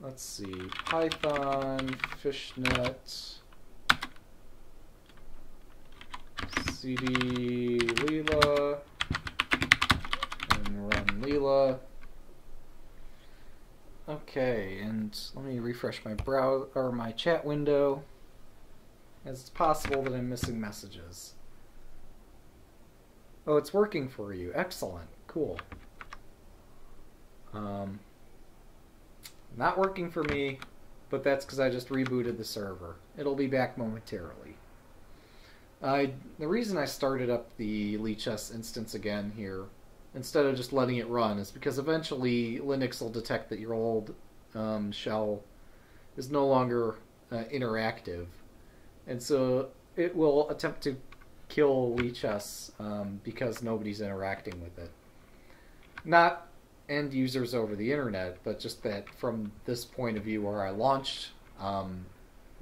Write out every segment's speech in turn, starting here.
let's see, Python, fishnet, cd lila, and run lila. Okay, and let me refresh my browser or my chat window. As it's possible that I'm missing messages. Oh, it's working for you. Excellent. Cool. Um, not working for me, but that's because I just rebooted the server. It'll be back momentarily. The reason I started up the Lichess instance again here, instead of just letting it run, is because eventually Linux will detect that your old um, shell is no longer uh, interactive, and so it will attempt to kill Lichess um, because nobody's interacting with it. Not end users over the internet, but just that from this point of view where I launched um,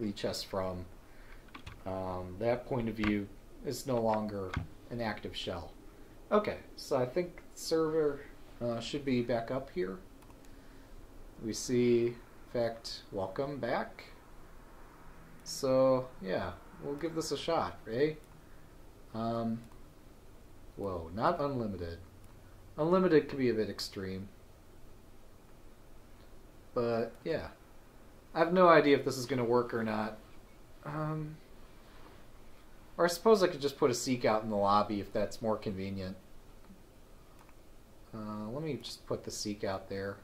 Lichess from, um, that point of view is no longer an active shell. Okay, so I think server uh, should be back up here. We see, in fact, welcome back. So, yeah, we'll give this a shot, right? Um, whoa, not unlimited. Unlimited could be a bit extreme. But, yeah. I have no idea if this is going to work or not. Um, or I suppose I could just put a seek out in the lobby if that's more convenient. Uh, let me just put the seek out there.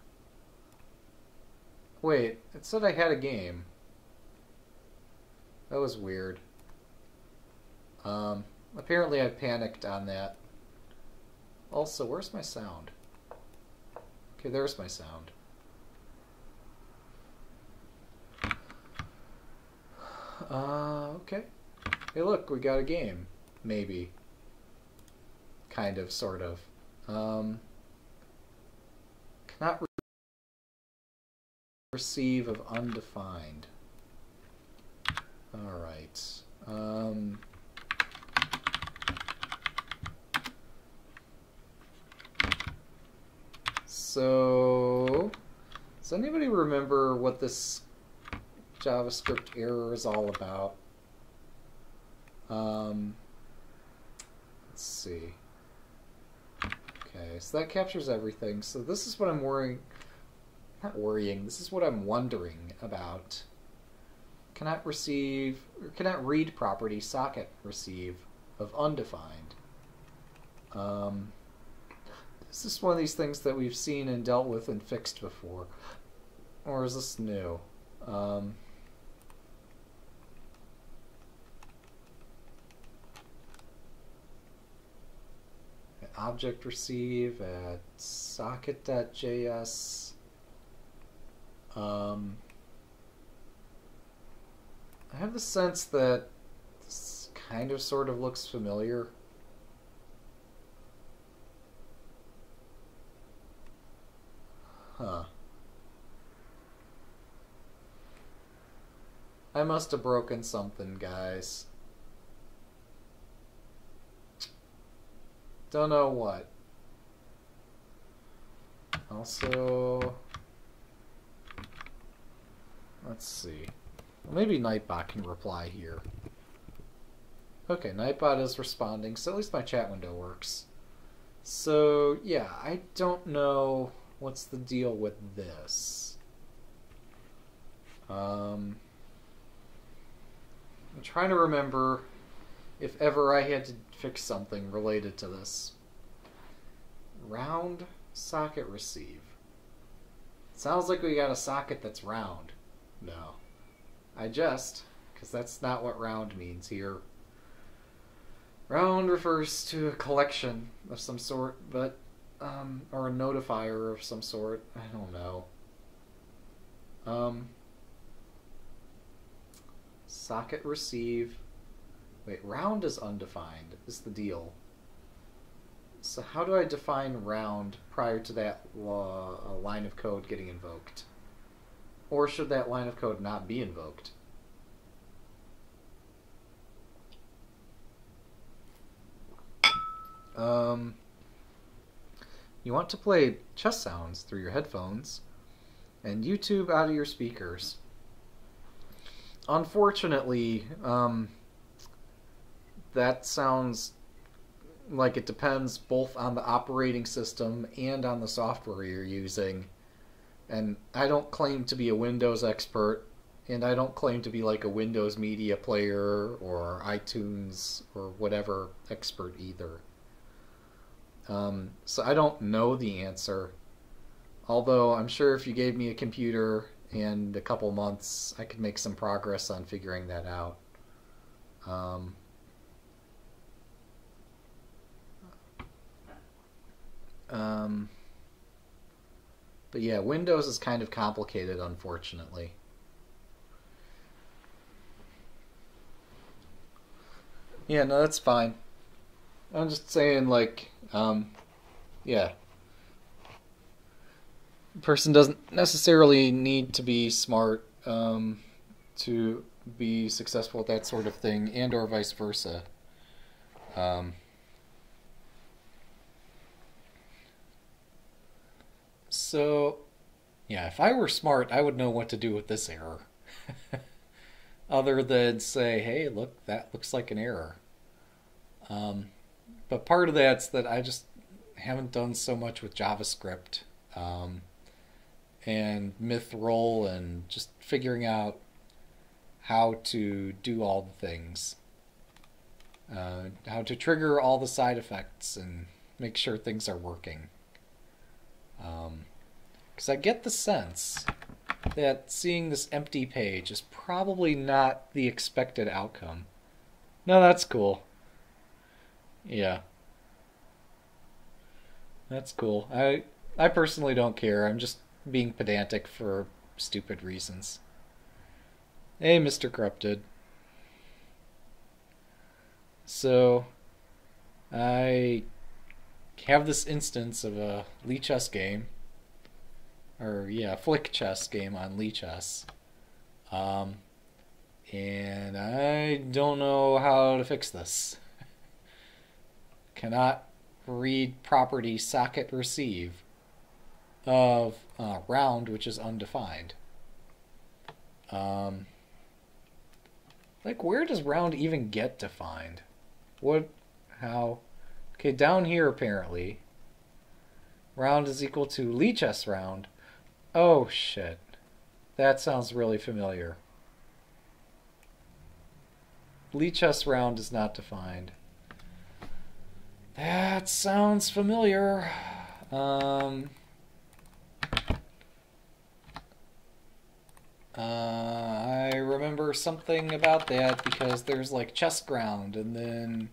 Wait, it said I had a game. That was weird. Um, apparently I panicked on that. Also, where's my sound? Okay, there's my sound. Uh, okay. Hey, look, we got a game. Maybe. Kind of, sort of. Um, cannot re receive of undefined. Alright. Um, so, does anybody remember what this JavaScript error is all about? Um, let's see. Okay, so that captures everything. So this is what I'm worrying, not worrying, this is what I'm wondering about. Cannot receive, or cannot read property socket receive of undefined. Um, is this one of these things that we've seen and dealt with and fixed before? Or is this new? Um, object receive at socket.js. Um, I have the sense that this kind of sort of looks familiar. I must have broken something, guys. Don't know what. Also, let's see. Maybe Nightbot can reply here. Okay, Nightbot is responding, so at least my chat window works. So, yeah, I don't know what's the deal with this. Um, I'm trying to remember if ever I had to fix something related to this. Round socket receive. Sounds like we got a socket that's round. No. I just, because that's not what round means here. Round refers to a collection of some sort, but, um, or a notifier of some sort. I don't know. Um, socket receive Wait, round is undefined, is the deal. So how do I define round prior to that uh, line of code getting invoked? Or should that line of code not be invoked? Um, you want to play chess sounds through your headphones, and YouTube out of your speakers. Unfortunately, um, that sounds like it depends both on the operating system and on the software you're using. And I don't claim to be a Windows expert, and I don't claim to be like a Windows media player or iTunes or whatever expert either. Um, so I don't know the answer. Although I'm sure if you gave me a computer and a couple months, I could make some progress on figuring that out. Um, um, but yeah, Windows is kind of complicated, unfortunately. Yeah, no, that's fine. I'm just saying, like, um, yeah. Person doesn't necessarily need to be smart um, to be successful at that sort of thing, and or vice versa. Um, so, yeah, if I were smart, I would know what to do with this error. Other than say, hey, look, that looks like an error. Um, but part of that's that I just haven't done so much with JavaScript um, and Mithril and just figuring out how to do all the things, uh, how to trigger all the side effects and make sure things are working. Because um, I get the sense that seeing this empty page is probably not the expected outcome. No, that's cool. Yeah. That's cool. I I personally don't care. I'm just being pedantic for stupid reasons. Hey, Mr. Corrupted. So, I have this instance of a Lichess game, or yeah, Flick chess game on Lichess, um, and I don't know how to fix this cannot read property socket receive of uh, round, which is undefined. Um, like, where does round even get defined? What, how? Okay, down here apparently. Round is equal to Lichess round. Oh shit. That sounds really familiar. Lichess round is not defined. That sounds familiar. Um, uh, I remember something about that because there's like chess ground and then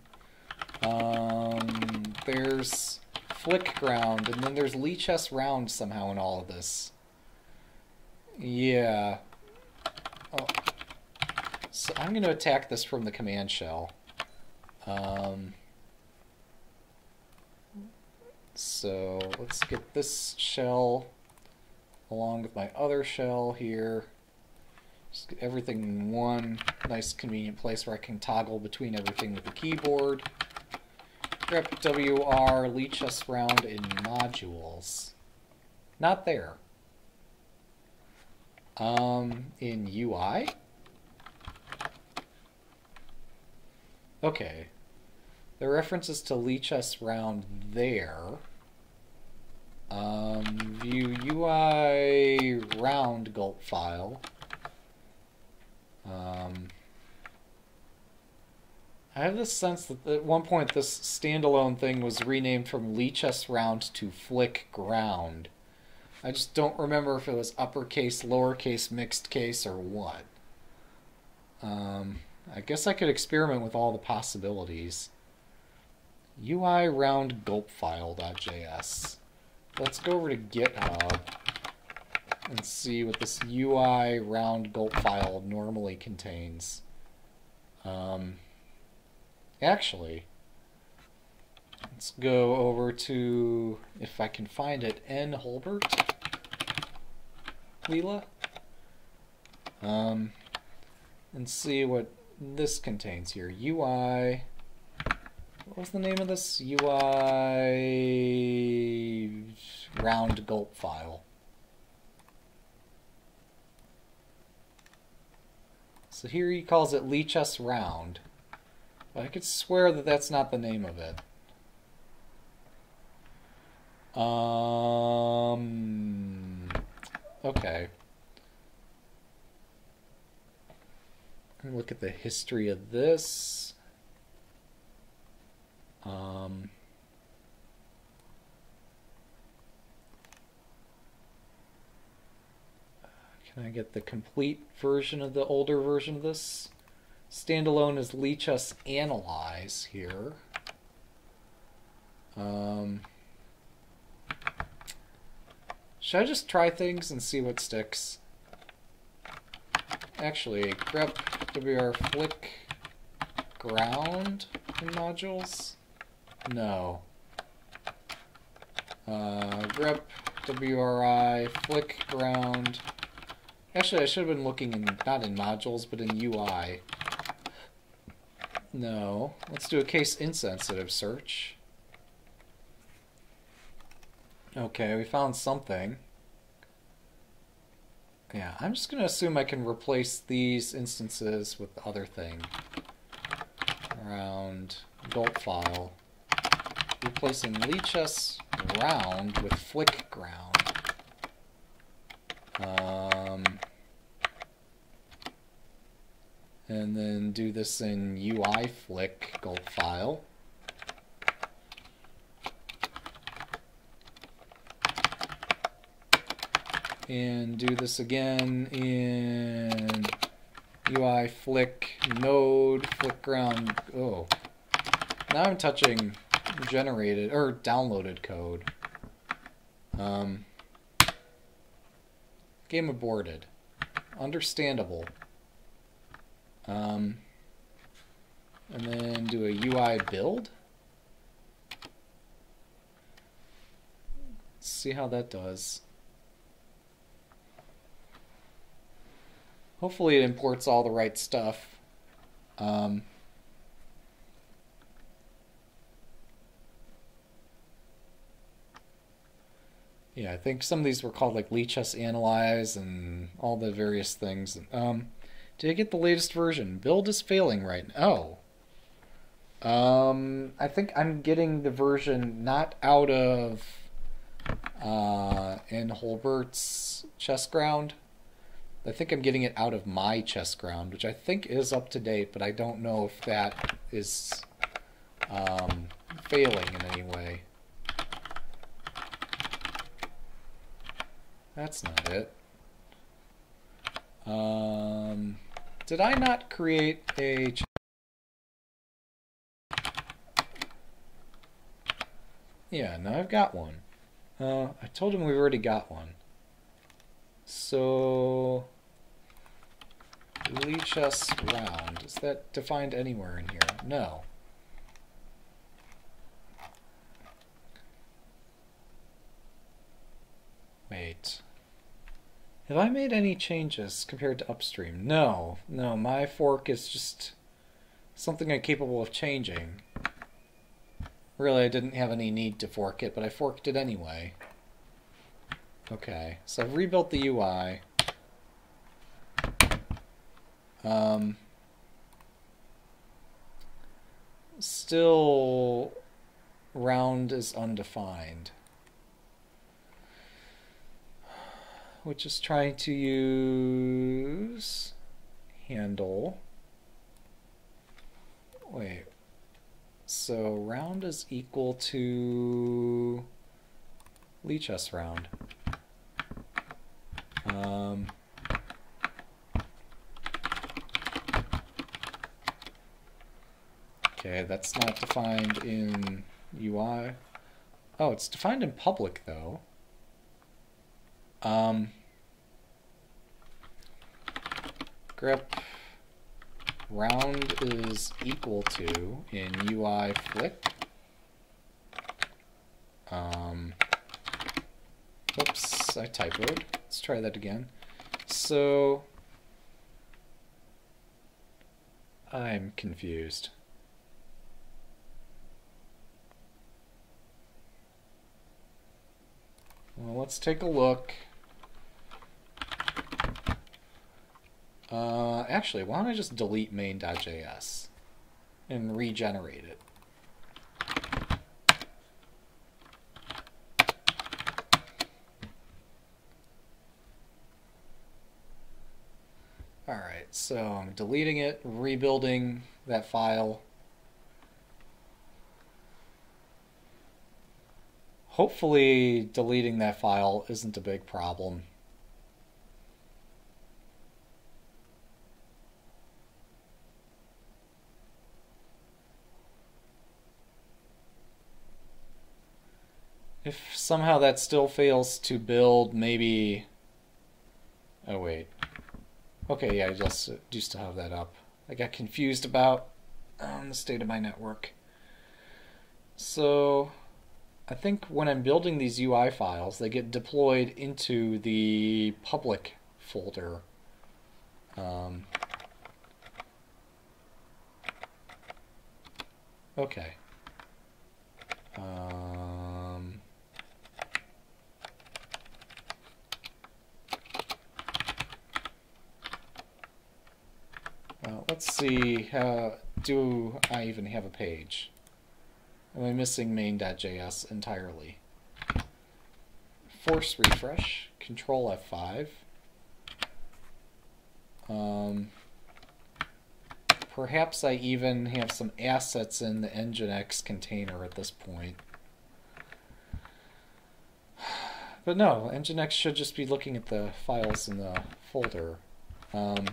um, there's flick ground and then there's Lichess round somehow in all of this. Yeah. Oh. So I'm going to attack this from the command shell. Um, so let's get this shell along with my other shell here. Just get everything in one nice convenient place where I can toggle between everything with the keyboard. Grep WR Lichess round in modules. Not there. Um, in UI? Okay. The references to Lichess round there. Um, view UI round gulp file. Um, I have this sense that at one point this standalone thing was renamed from Lichess round to Flick ground. I just don't remember if it was uppercase, lowercase, mixed case, or what. Um, I guess I could experiment with all the possibilities. UI round gulp file.js. Let's go over to GitHub and see what this UI round gulp file normally contains. Um, actually, let's go over to, if I can find it, N. Holbert, lila, um, and see what this contains here. UI what was the name of this? UI round gulp file. So here he calls it Lichess Round. But I could swear that that's not the name of it. Um. Okay. Look at the history of this. Um. Can I get the complete version of the older version of this? Standalone is Lichess Analyze here. Um, should I just try things and see what sticks? Actually, grep WR flick ground in modules? No. Uh, grep WRI flick ground. Actually, I should have been looking in not in modules, but in UI. No. Let's do a case insensitive search. Okay, we found something. Yeah, I'm just going to assume I can replace these instances with the other thing. Around gulp file. Replacing Lichess round with flick ground. Um, and then do this in UI flick gulp file. And do this again in UI flick node flick ground. Oh, now I'm touching generated or downloaded code. Um, game aborted. Understandable. Um, and then do a UI build. Let's see how that does. Hopefully it imports all the right stuff. Um, yeah, I think some of these were called like Lichess Analyze and all the various things. Um, did I get the latest version? Build is failing right now. Oh. Um, I think I'm getting the version not out of uh, in Holbert's chess ground. I think I'm getting it out of my chess ground, which I think is up to date, but I don't know if that is um, failing in any way. That's not it. Um, did I not create a... Yeah, now I've got one. Uh, I told him we've already got one. So... Lichess round. Is that defined anywhere in here? No. Wait. Have I made any changes compared to upstream? No. No, my fork is just something I'm capable of changing. Really, I didn't have any need to fork it, but I forked it anyway. Okay, so I've rebuilt the UI. Um, still, round is undefined. Which is trying to use handle. Wait. So round is equal to Lichess round. Um, okay, that's not defined in UI. Oh, it's defined in public though. Um, grep round is equal to in UI flick. Um, oops, I typoed. Let's try that again. So, I'm confused. Well, let's take a look. Uh, actually, why don't I just delete main.js and regenerate it? Alright, so I'm deleting it, rebuilding that file. Hopefully deleting that file isn't a big problem. If somehow that still fails to build, maybe... Oh, wait. Okay, yeah, I just used to have that up. I got confused about um, the state of my network. So, I think when I'm building these UI files, they get deployed into the public folder. Um, okay. Um, Uh, let's see, how do I even have a page? Am I missing main.js entirely? Force refresh, control F5. Um, perhaps I even have some assets in the Nginx container at this point. But no, Nginx should just be looking at the files in the folder. Um,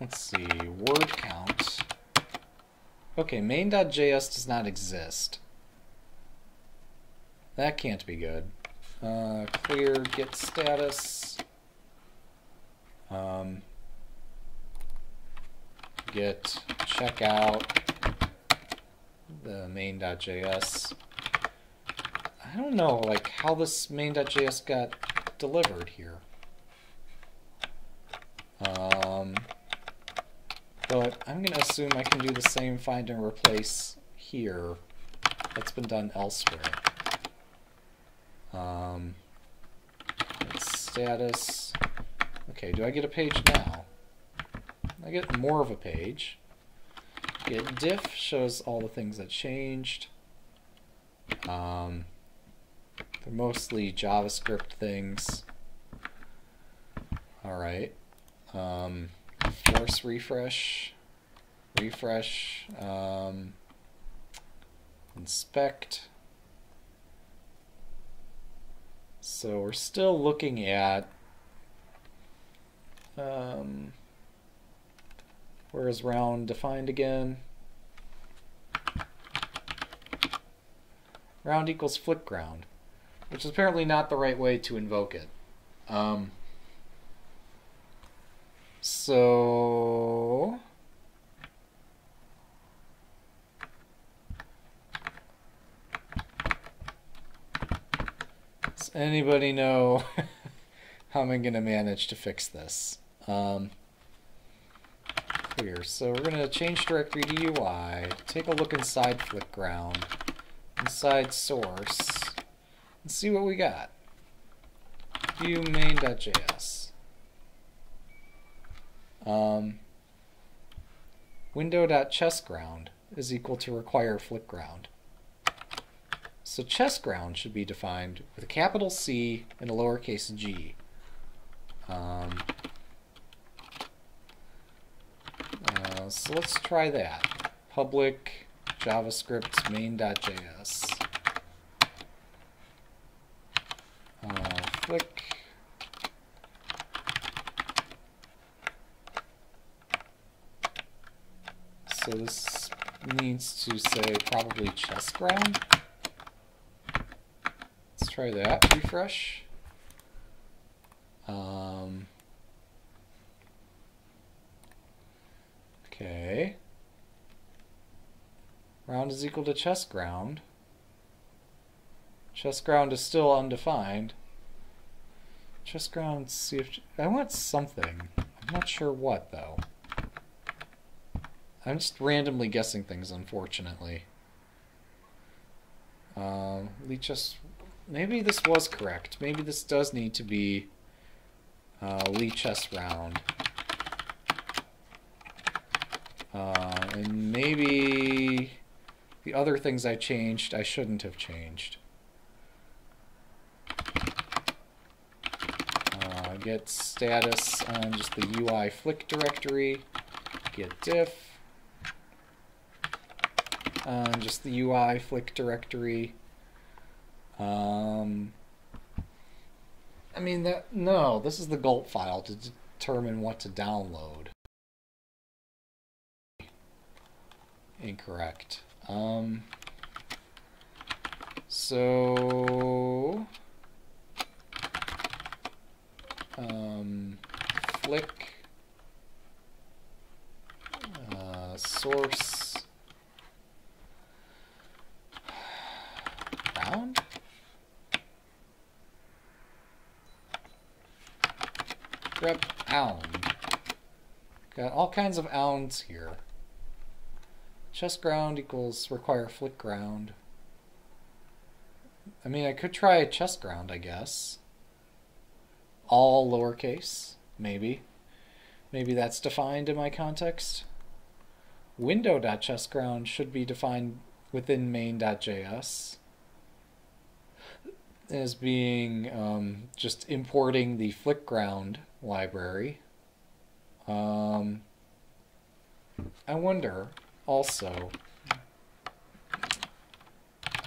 Let's see, word count. Okay, main.js does not exist. That can't be good. Uh, clear git status. Um, git checkout the main.js. I don't know like how this main.js got delivered here. Um, but I'm going to assume I can do the same find and replace here that's been done elsewhere. Um, status. Okay, do I get a page now? I get more of a page. Get diff shows all the things that changed. Um, they're mostly JavaScript things. All right. Um, force refresh, refresh, um, inspect. So we're still looking at um, where is round defined again? Round equals flick ground, which is apparently not the right way to invoke it. Um, so does anybody know how am I going to manage to fix this? Um. So we're going to change directory to UI, take a look inside FlickGround, inside source, and see what we got. View main.js. Um, window.chessground is equal to require flickground. So chessground should be defined with a capital C and a lowercase g. Um, uh, so let's try that. Public JavaScript main.js. Uh, flick So this needs to say probably chess ground. Let's try that. Refresh. Um, okay. Round is equal to chess ground. Chess ground is still undefined. Chess ground, see if I want something. I'm not sure what though. I'm just randomly guessing things, unfortunately. Um, just maybe this was correct. Maybe this does need to be uh, Lichess round. Uh, and maybe the other things I changed I shouldn't have changed. Uh, get status on just the UI flick directory. Get diff on just the UI flick directory. Um, I mean that no, this is the gulp file to determine what to download. Incorrect. Um, so um, flick uh, source round grep ound got all kinds of ounds here. Chess ground equals require flick ground. I mean I could try chess ground I guess. All lowercase, maybe. Maybe that's defined in my context. Window.chessground should be defined within main.js as being um, just importing the flickground library. Um, I wonder also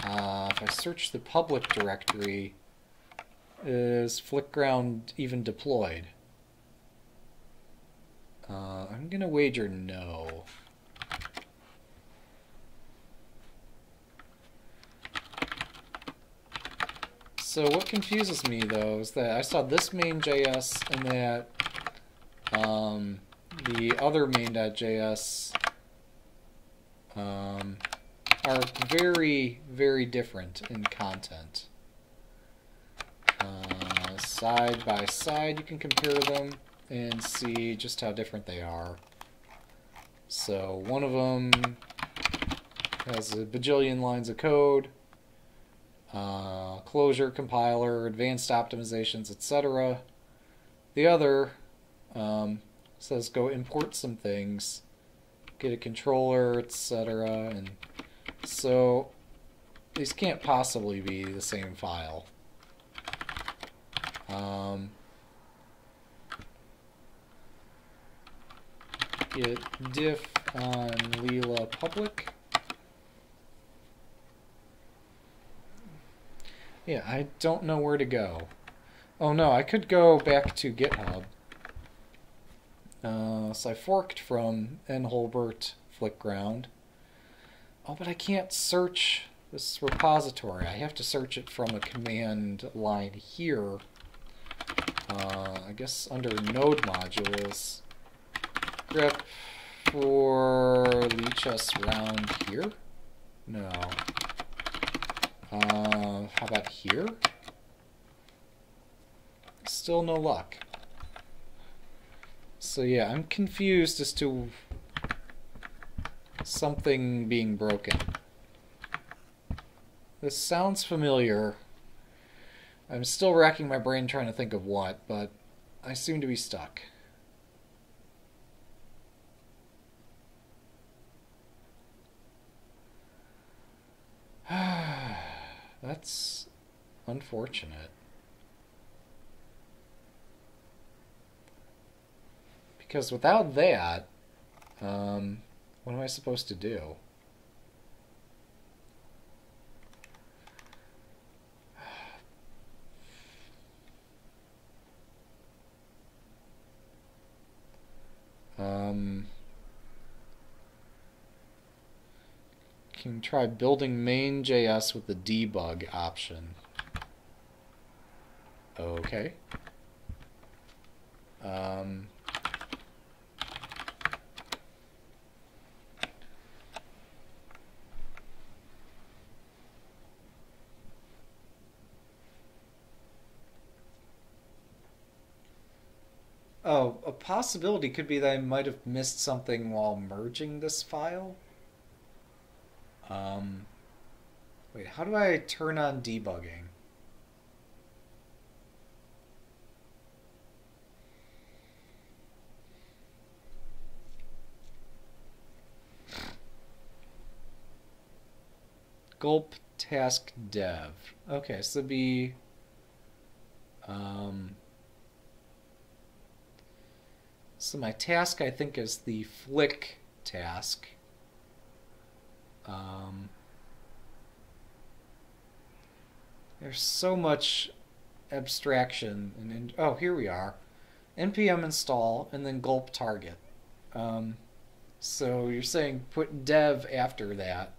uh, if I search the public directory is Flickground even deployed? Uh, I'm going to wager no. So what confuses me though is that I saw this main.js and that um, the other main.js um, are very, very different in content. Uh, side by side, you can compare them and see just how different they are. So one of them has a bajillion lines of code, uh, closure, compiler, advanced optimizations, etc. The other um, says go import some things, get a controller, etc. And so these can't possibly be the same file. Um, get diff on lila public. Yeah, I don't know where to go. Oh no, I could go back to GitHub. Uh, so I forked from nholbert flickground. Oh, but I can't search this repository. I have to search it from a command line here uh, I guess under node modules, grep for Lichess round here? No. Uh, how about here? Still no luck. So yeah, I'm confused as to something being broken. This sounds familiar. I'm still racking my brain trying to think of what, but I seem to be stuck. That's unfortunate. Because without that, um, what am I supposed to do? Um, can try building main.js with the debug option. Okay. Um, Oh, a possibility could be that I might have missed something while merging this file. Um, wait, how do I turn on debugging? Gulp task dev. Okay, so be um, so my task I think is the flick task. Um, there's so much abstraction and, and oh here we are npm install and then gulp target um, so you're saying put dev after that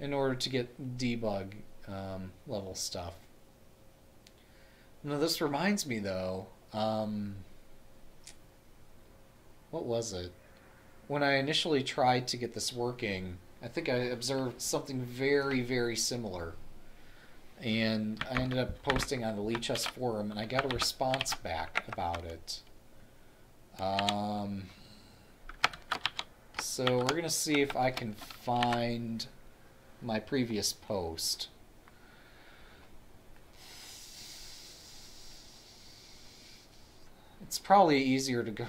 in order to get debug um, level stuff. Now this reminds me though, um, what was it? When I initially tried to get this working, I think I observed something very, very similar. And I ended up posting on the Lichess forum, and I got a response back about it. Um, so we're going to see if I can find my previous post. It's probably easier to go,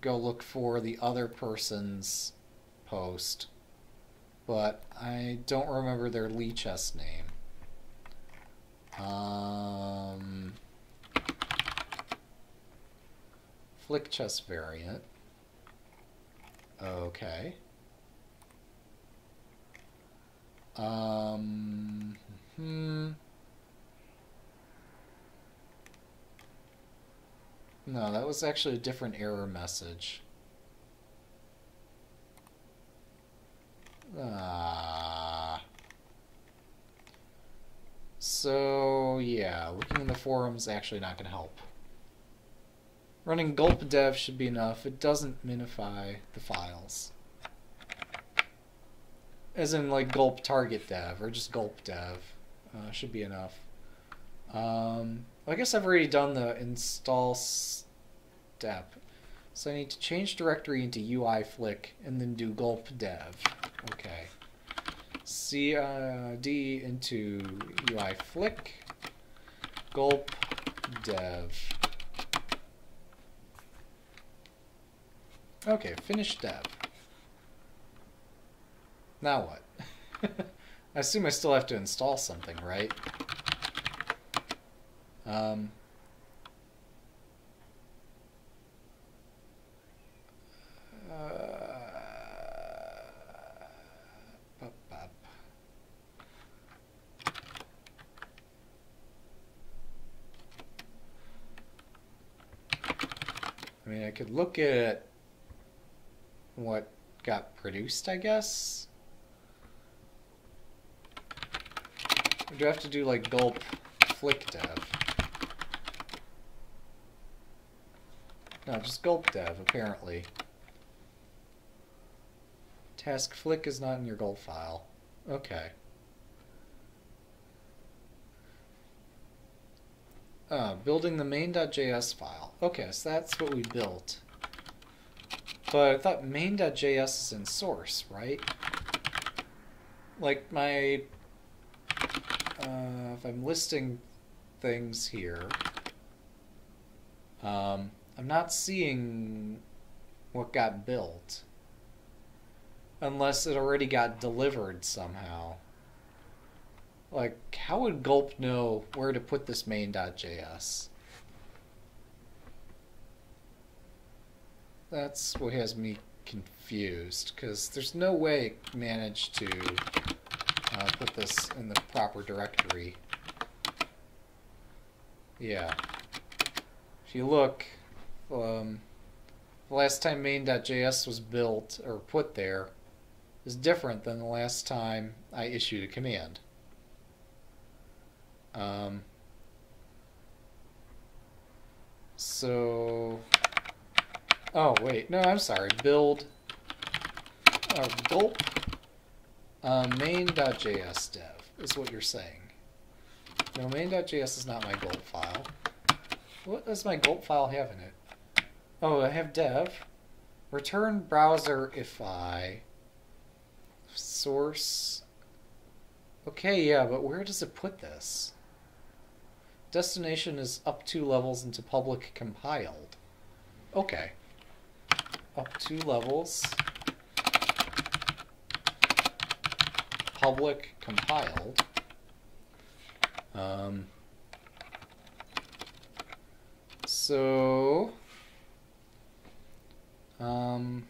go look for the other person's post, but I don't remember their Lichess name. Um, Flick chess variant. Okay. Um, hmm. No, that was actually a different error message. Ah. So, yeah, looking in the forums actually not going to help. Running gulp dev should be enough. It doesn't minify the files. As in, like, gulp target dev, or just gulp dev. Uh, should be enough. Um, I guess I've already done the install step. So I need to change directory into UI flick and then do gulp dev. Okay. cd into UI flick, gulp dev. Okay, finish dev. Now what? I assume I still have to install something, right? Um, uh, I mean, I could look at what got produced, I guess. Or do I have to do like gulp flick dev? No, just gulp dev, apparently. Task flick is not in your gulp file. Okay. Uh, building the main.js file. Okay, so that's what we built. But I thought main.js is in source, right? Like my, uh, if I'm listing things here, um, I'm not seeing what got built. Unless it already got delivered somehow. Like, how would Gulp know where to put this main.js? That's what has me confused because there's no way it managed to uh, put this in the proper directory. Yeah. If you look, um, the last time main.js was built or put there is different than the last time I issued a command. Um, so Oh, wait. No, I'm sorry. Build uh, gulp uh, main.js dev is what you're saying. No, main.js is not my gulp file. What does my gulp file have in it? Oh, I have dev. Return browserify source. Okay, yeah, but where does it put this? Destination is up two levels into public compiled. Okay up two levels. public compiled. Um, so, um,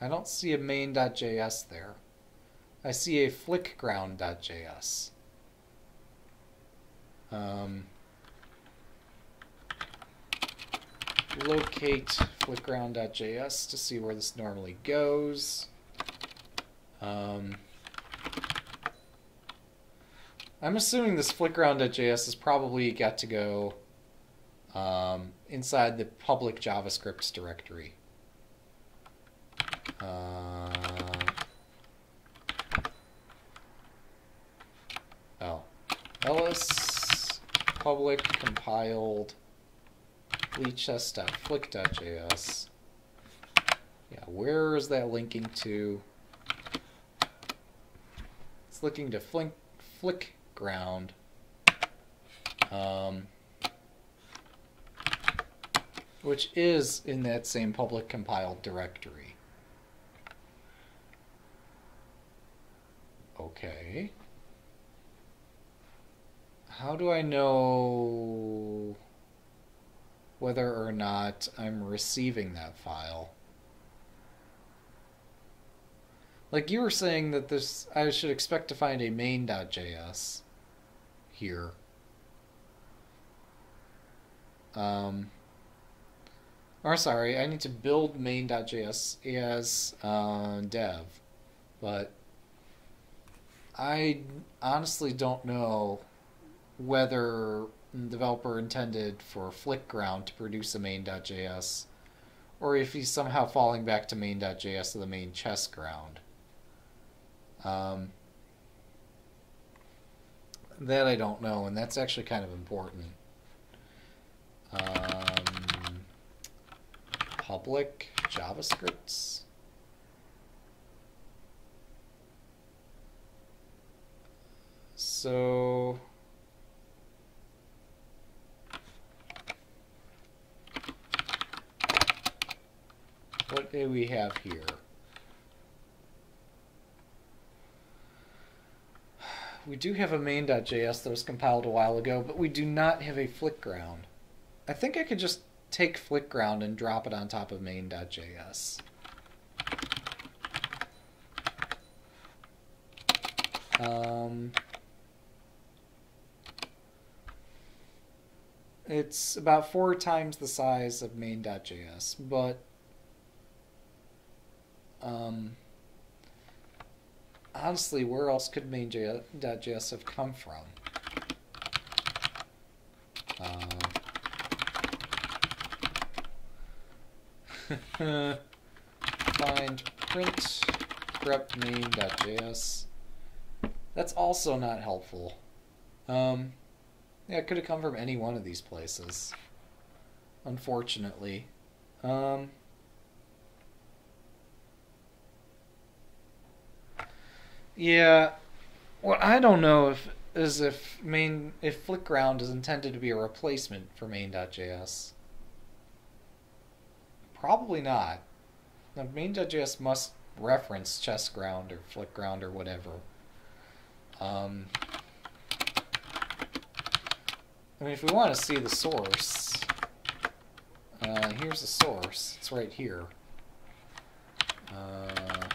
I don't see a main.js there. I see a flickground.js. Um, locate flickground.js to see where this normally goes. Um, I'm assuming this flickground.js has probably got to go um, inside the public JavaScript directory. Uh, oh, ls public compiled lichess.flick.js. Yeah, where is that linking to? It's looking to flick, flick ground. Um, which is in that same public compiled directory. Okay. How do I know whether or not I'm receiving that file? Like you were saying that this I should expect to find a main.js here. Um, or sorry, I need to build main.js as uh, dev, but I honestly don't know whether the developer intended for Flickground to produce a main.js or if he's somehow falling back to main.js to the main chess ground. Um, that I don't know, and that's actually kind of important. Um, public JavaScripts. So what do we have here? We do have a main.js that was compiled a while ago, but we do not have a flickground. I think I could just take flickground and drop it on top of main.js. Um, it's about four times the size of main.js, but um, honestly, where else could main.js have come from? Uh, find print grep main.js. That's also not helpful. Um, yeah, it could have come from any one of these places. Unfortunately. Um, yeah, what I don't know if is if main if Flickground is intended to be a replacement for main.js. Probably not. The main.js must reference chessground or flickground or whatever. Um, I mean, if we want to see the source, uh, here's the source. It's right here. Uh,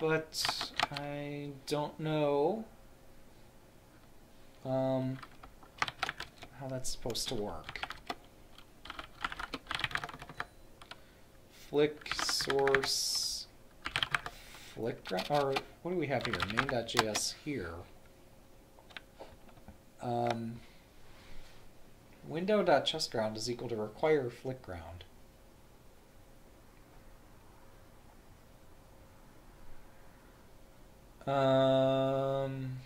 but I don't know um, how that's supposed to work. Flick source flick or what do we have here? Main.js here. Um, window.chessground is equal to require flickground. Um,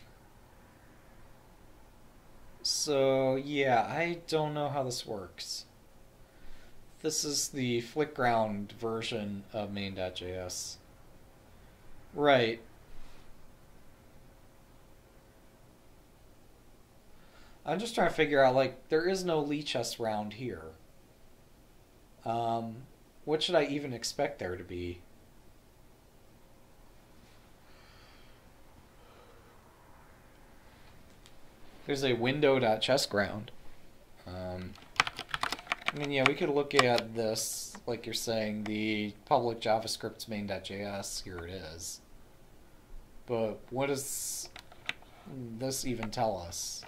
so, yeah, I don't know how this works. This is the Flickground version of main.js. Right. I'm just trying to figure out, like, there is no Lichess round here. Um, what should I even expect there to be? There's a window.chessground. Um, I mean, yeah, we could look at this, like you're saying, the public JavaScript main.js. Here it is. But what does this even tell us?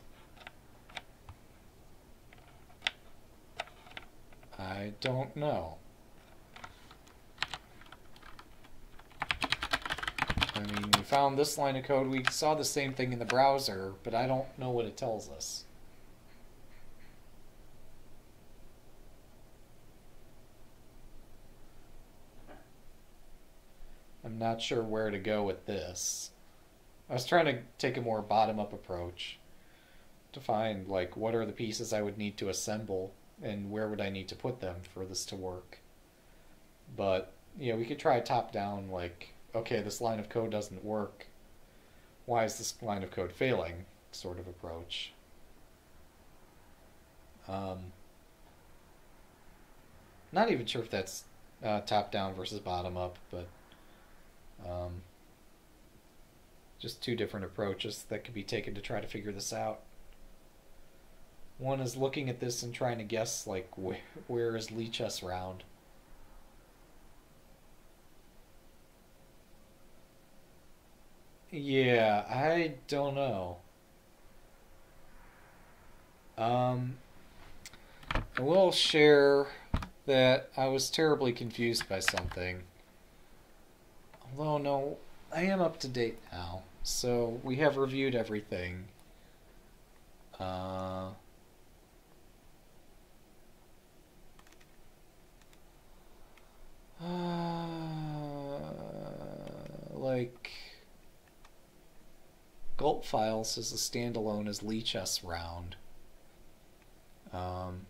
I don't know. I mean, we found this line of code. We saw the same thing in the browser, but I don't know what it tells us. I'm not sure where to go with this. I was trying to take a more bottom-up approach to find, like, what are the pieces I would need to assemble and where would I need to put them for this to work. But, you know, we could try top-down, like, okay, this line of code doesn't work. Why is this line of code failing? Sort of approach. Um, not even sure if that's uh, top down versus bottom up, but um, just two different approaches that could be taken to try to figure this out. One is looking at this and trying to guess, like, wh where is Lichess round? Yeah, I don't know. Um, I will share that I was terribly confused by something. Although, no, I am up to date now. So, we have reviewed everything. Uh, uh, like... Gulp Files is a standalone as Lichess round. Um,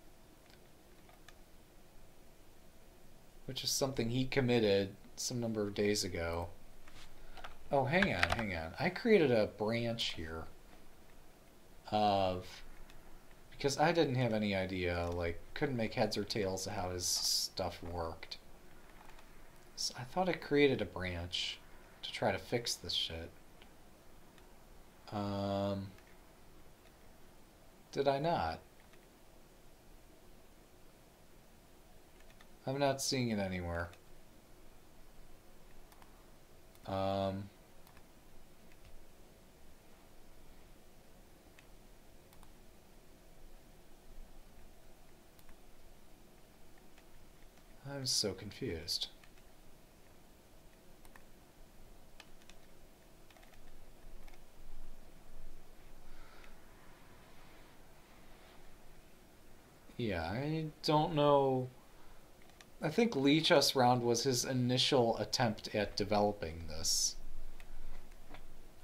which is something he committed some number of days ago. Oh, hang on, hang on. I created a branch here of because I didn't have any idea, like, couldn't make heads or tails of how his stuff worked. So I thought I created a branch to try to fix this shit. Um, did I not? I'm not seeing it anywhere. Um, I'm so confused. Yeah, I don't know. I think Lichess Round was his initial attempt at developing this.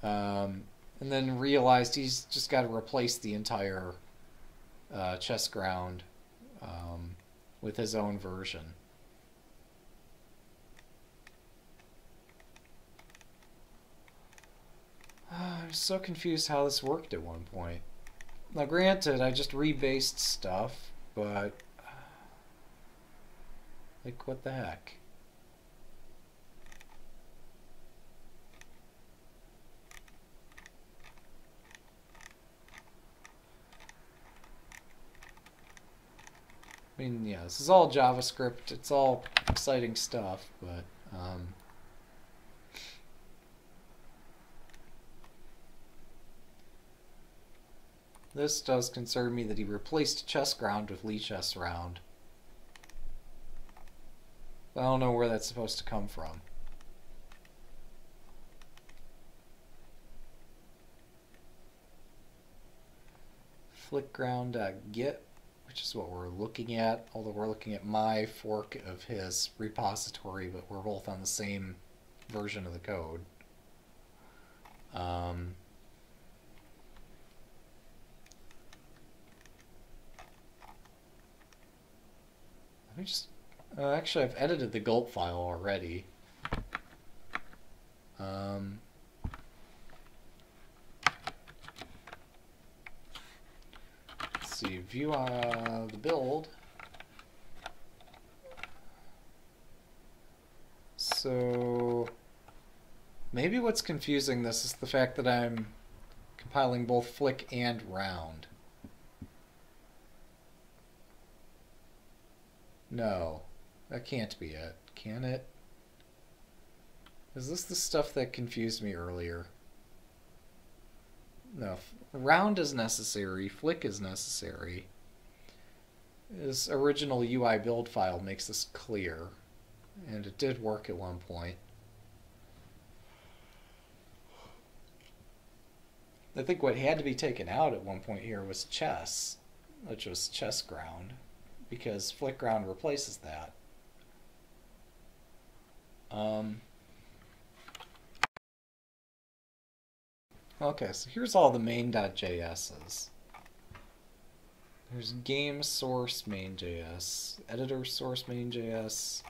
Um, and then realized he's just got to replace the entire uh, chess ground um, with his own version. I was so confused how this worked at one point. Now, granted, I just rebased stuff, but like what the heck? I mean, yeah, this is all JavaScript. It's all exciting stuff, but um, This does concern me that he replaced chess ground with Lichess round. I don't know where that's supposed to come from. flickground.git, which is what we're looking at, although we're looking at my fork of his repository, but we're both on the same version of the code. Um, Let me just... Uh, actually, I've edited the gulp file already. Um, see, view uh, the build. So maybe what's confusing this is the fact that I'm compiling both flick and round. No, that can't be it, can it? Is this the stuff that confused me earlier? No, round is necessary, flick is necessary. This original UI build file makes this clear, and it did work at one point. I think what had to be taken out at one point here was chess, which was chess ground, because flick ground replaces that. Um, okay, so here's all the main.js's. There's game source main.js, editor source main.js.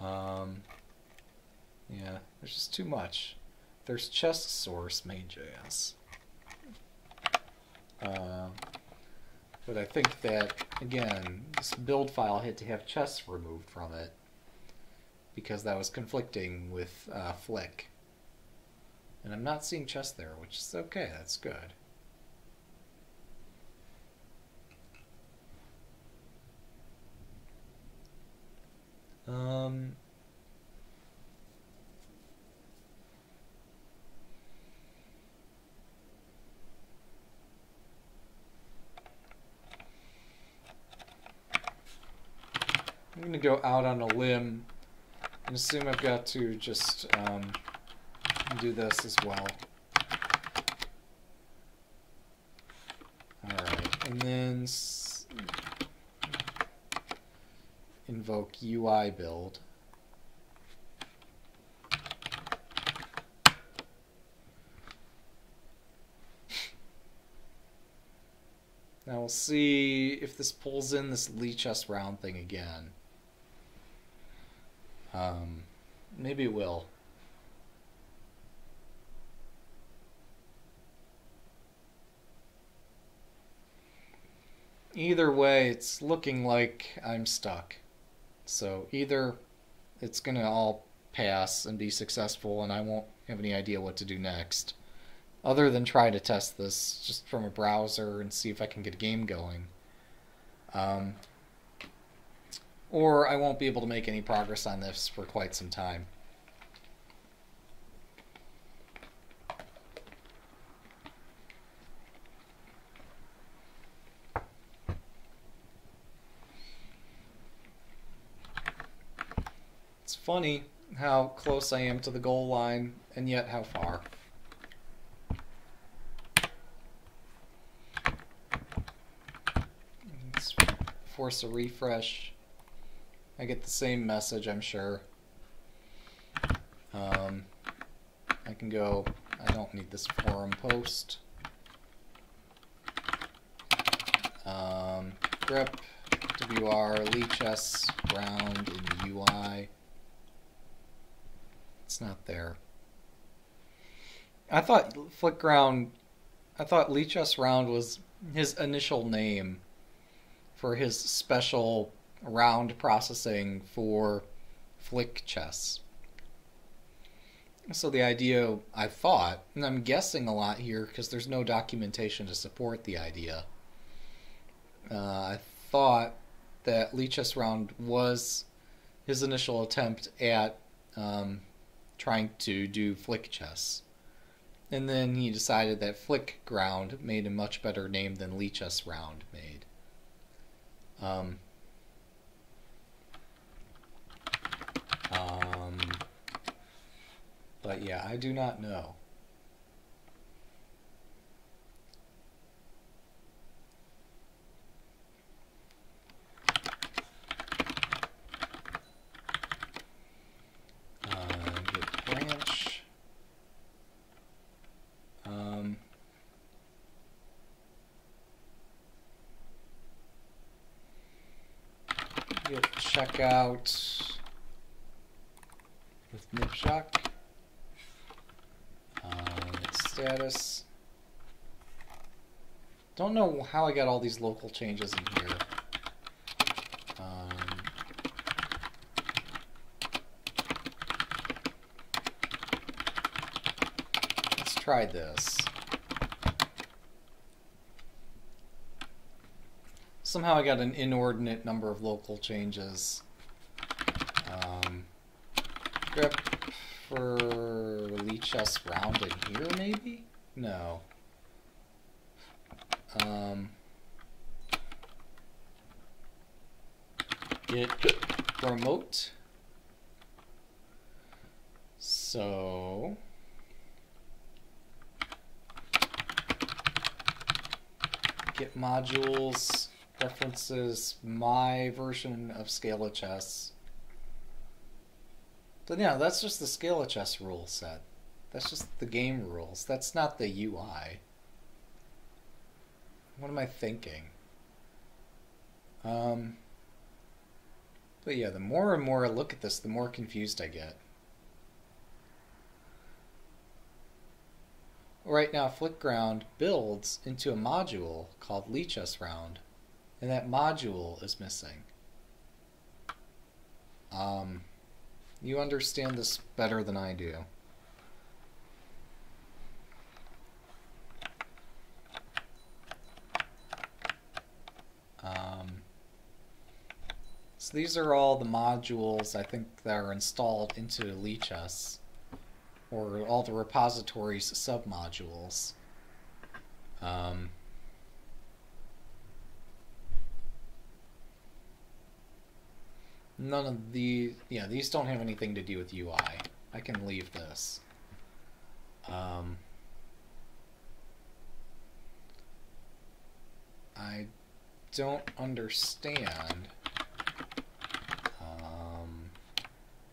Um, yeah, there's just too much. There's chess source main.js. Uh, but I think that, again, this build file had to have chess removed from it because that was conflicting with uh, Flick. And I'm not seeing chess there, which is okay, that's good. Um, I'm going to go out on a limb and assume I've got to just um, do this as well. Alright, and then invoke UI build. Now we'll see if this pulls in this Lichess round thing again. Um, maybe it will. Either way, it's looking like I'm stuck. So either it's going to all pass and be successful and I won't have any idea what to do next. Other than try to test this just from a browser and see if I can get a game going. Um, or I won't be able to make any progress on this for quite some time. It's funny how close I am to the goal line and yet how far. Force a refresh. I get the same message, I'm sure. Um, I can go, I don't need this forum post. Um, WR, Lichess, round in UI. It's not there. I thought Flick Ground, I thought Lichess Round was his initial name for his special round processing for flick chess. So the idea, I thought, and I'm guessing a lot here because there's no documentation to support the idea. Uh, I thought that Lichess Round was his initial attempt at um, trying to do flick chess. And then he decided that Flick Ground made a much better name than Lichess Round made. Um, but yeah, I do not know. Uh. Um, checkout with Nipshock. Status. Don't know how I got all these local changes in here. Um, let's try this. Somehow I got an inordinate number of local changes. Um, grep for Lichess round in here, maybe? No. Um, git remote. So get modules references my version of ScalaChess. But yeah, that's just the ScalaChess rule set. That's just the game rules. That's not the UI. What am I thinking? Um, but yeah, the more and more I look at this, the more confused I get. Right now, Flickground builds into a module called Lichess Round, and that module is missing. Um, you understand this better than I do. So these are all the modules I think that are installed into Lichess, or all the repositories submodules. Um, none of the yeah these don't have anything to do with UI. I can leave this. Um, I don't understand. Um,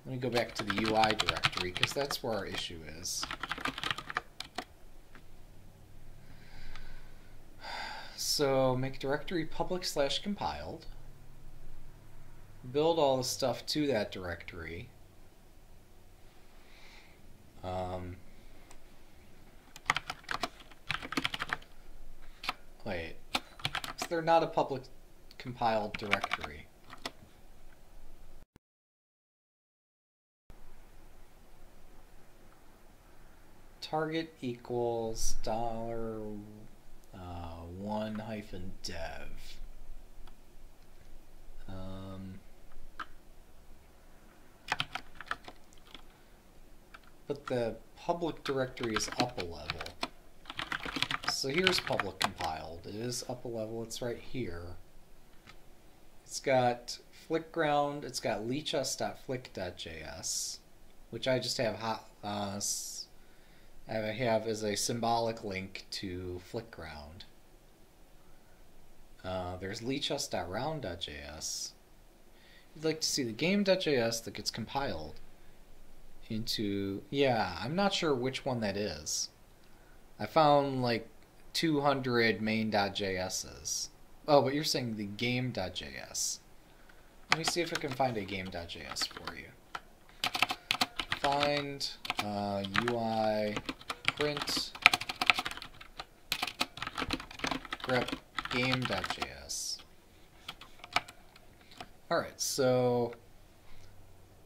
let me go back to the UI directory because that's where our issue is. So make directory public slash compiled. Build all the stuff to that directory. Um, wait they're not a public compiled directory. Target equals dollar uh, one hyphen dev. Um, but the public directory is up a level. So here's public compiled. It is up a level. It's right here. It's got flickground. It's got lichess.flick.js, which I just have hot, uh, I have is a symbolic link to flickground. Uh, there's lichess.round.js. You'd like to see the game.js that gets compiled into. Yeah, I'm not sure which one that is. I found like 200 main.js's. Oh, but you're saying the game.js. Let me see if I can find a game.js for you. Find uh, UI print grep game.js. Alright, so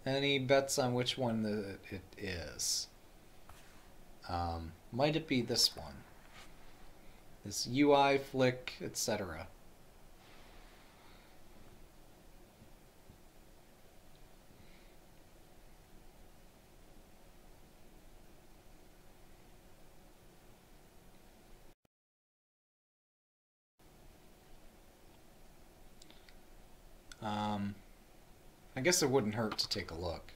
any bets on which one the, it is? Um, might it be this one? this UI, flick, etc. Um, I guess it wouldn't hurt to take a look.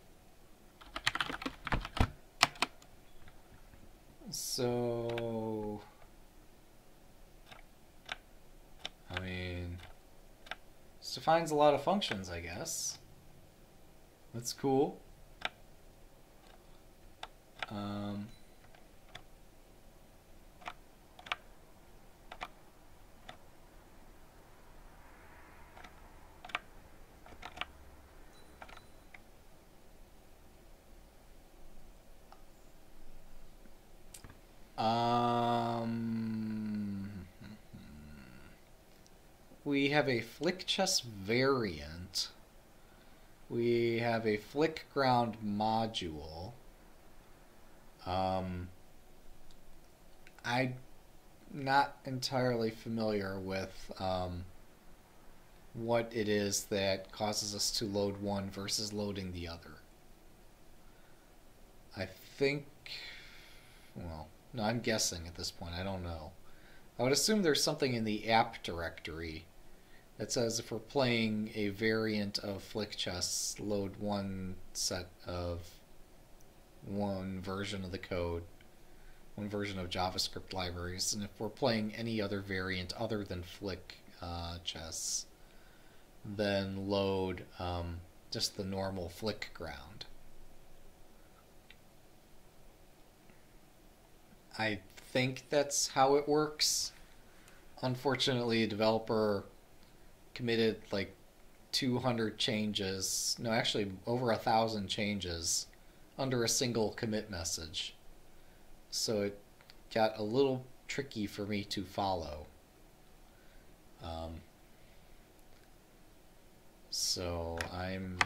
So... I mean, this defines a lot of functions, I guess. That's cool. Um, have a flick chess variant. We have a flick ground module. Um, I'm not entirely familiar with um, what it is that causes us to load one versus loading the other. I think, well, no, I'm guessing at this point. I don't know. I would assume there's something in the app directory that says if we're playing a variant of Flick Chess, load one set of one version of the code, one version of JavaScript libraries, and if we're playing any other variant other than Flick uh, Chess, then load um, just the normal Flick ground. I think that's how it works. Unfortunately, a developer committed like 200 changes, no, actually over a thousand changes under a single commit message. So it got a little tricky for me to follow. Um, so I'm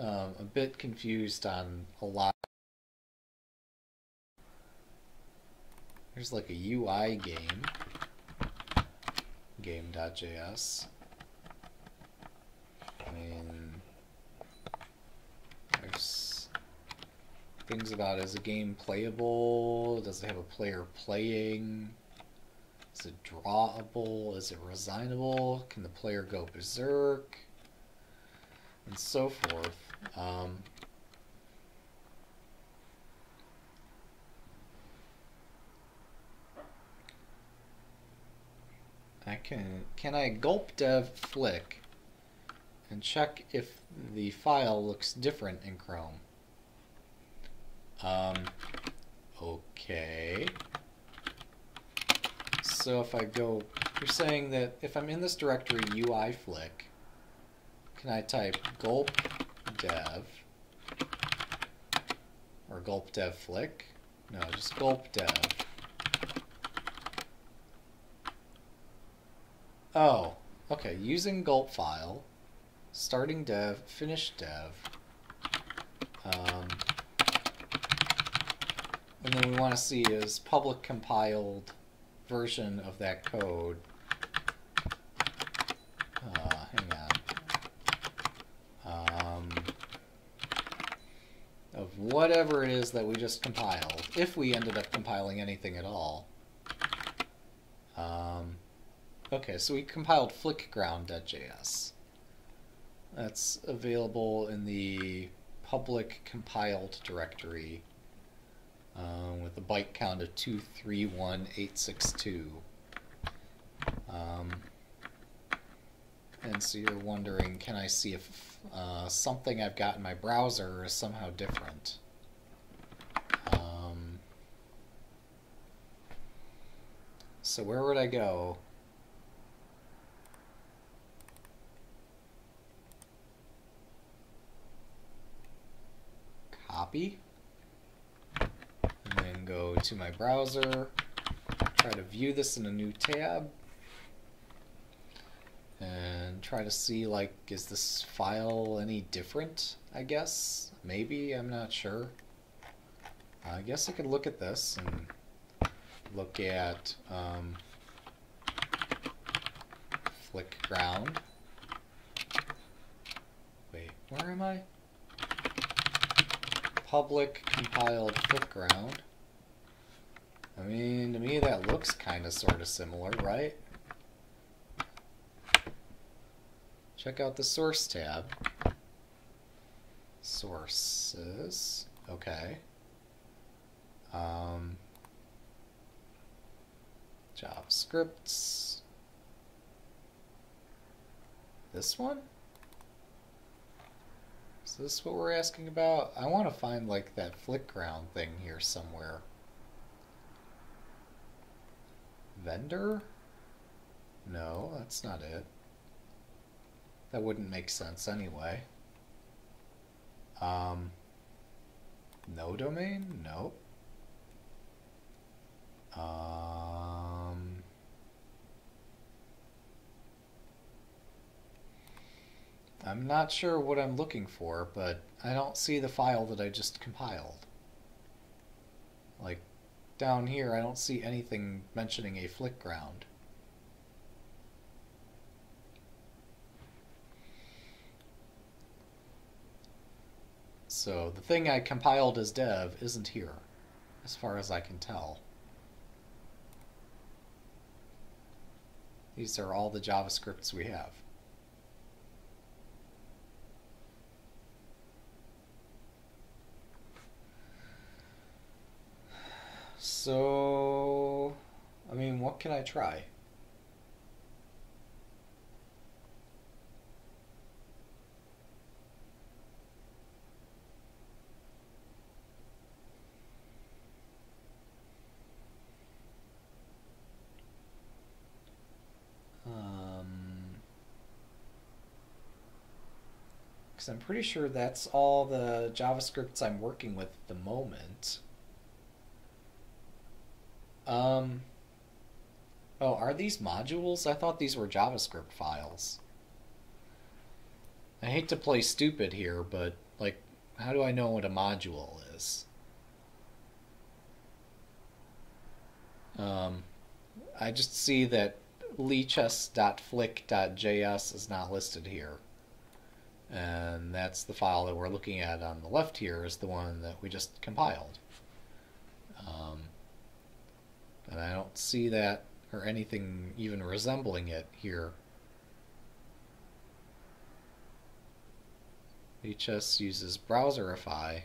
um, a bit confused on a lot. There's like a UI game, game.js. I mean, there's things about is a game playable? Does it have a player playing? Is it drawable? Is it resignable? Can the player go berserk? And so forth. Um, I can can I gulp dev flick and check if the file looks different in Chrome. Um, okay. So if I go, you're saying that if I'm in this directory UI flick, can I type gulp dev or gulp dev flick? No, just gulp dev. Oh, okay. Using gulp file, starting dev, finish dev. Um, and then we want to see is public compiled version of that code. Uh, hang on. Um, of whatever it is that we just compiled, if we ended up compiling anything at all. Um, Okay, so we compiled flickground.js. That's available in the public compiled directory um, with a byte count of 231862. Um, and so you're wondering, can I see if uh, something I've got in my browser is somehow different? Um, so where would I go? Copy, and then go to my browser, try to view this in a new tab, and try to see like, is this file any different, I guess? Maybe, I'm not sure. I guess I could look at this and look at um, flick ground. Wait, where am I? Public compiled ground. I mean, to me that looks kind of sort of similar, right? Check out the source tab. Sources. Okay. Um, JavaScripts. This one? Is this what we're asking about? I want to find like that flick ground thing here somewhere. Vendor? No, that's not it. That wouldn't make sense anyway. Um, no domain? Nope. Um, I'm not sure what I'm looking for, but I don't see the file that I just compiled. Like, down here, I don't see anything mentioning a flick ground. So the thing I compiled as dev isn't here, as far as I can tell. These are all the JavaScripts we have. So, I mean, what can I try? Um, because I'm pretty sure that's all the JavaScripts I'm working with at the moment. Um, oh, are these modules? I thought these were JavaScript files. I hate to play stupid here, but, like, how do I know what a module is? Um, I just see that lichess.flick.js is not listed here. And that's the file that we're looking at on the left here is the one that we just compiled. Um, and I don't see that or anything even resembling it here. HS uses Browserify.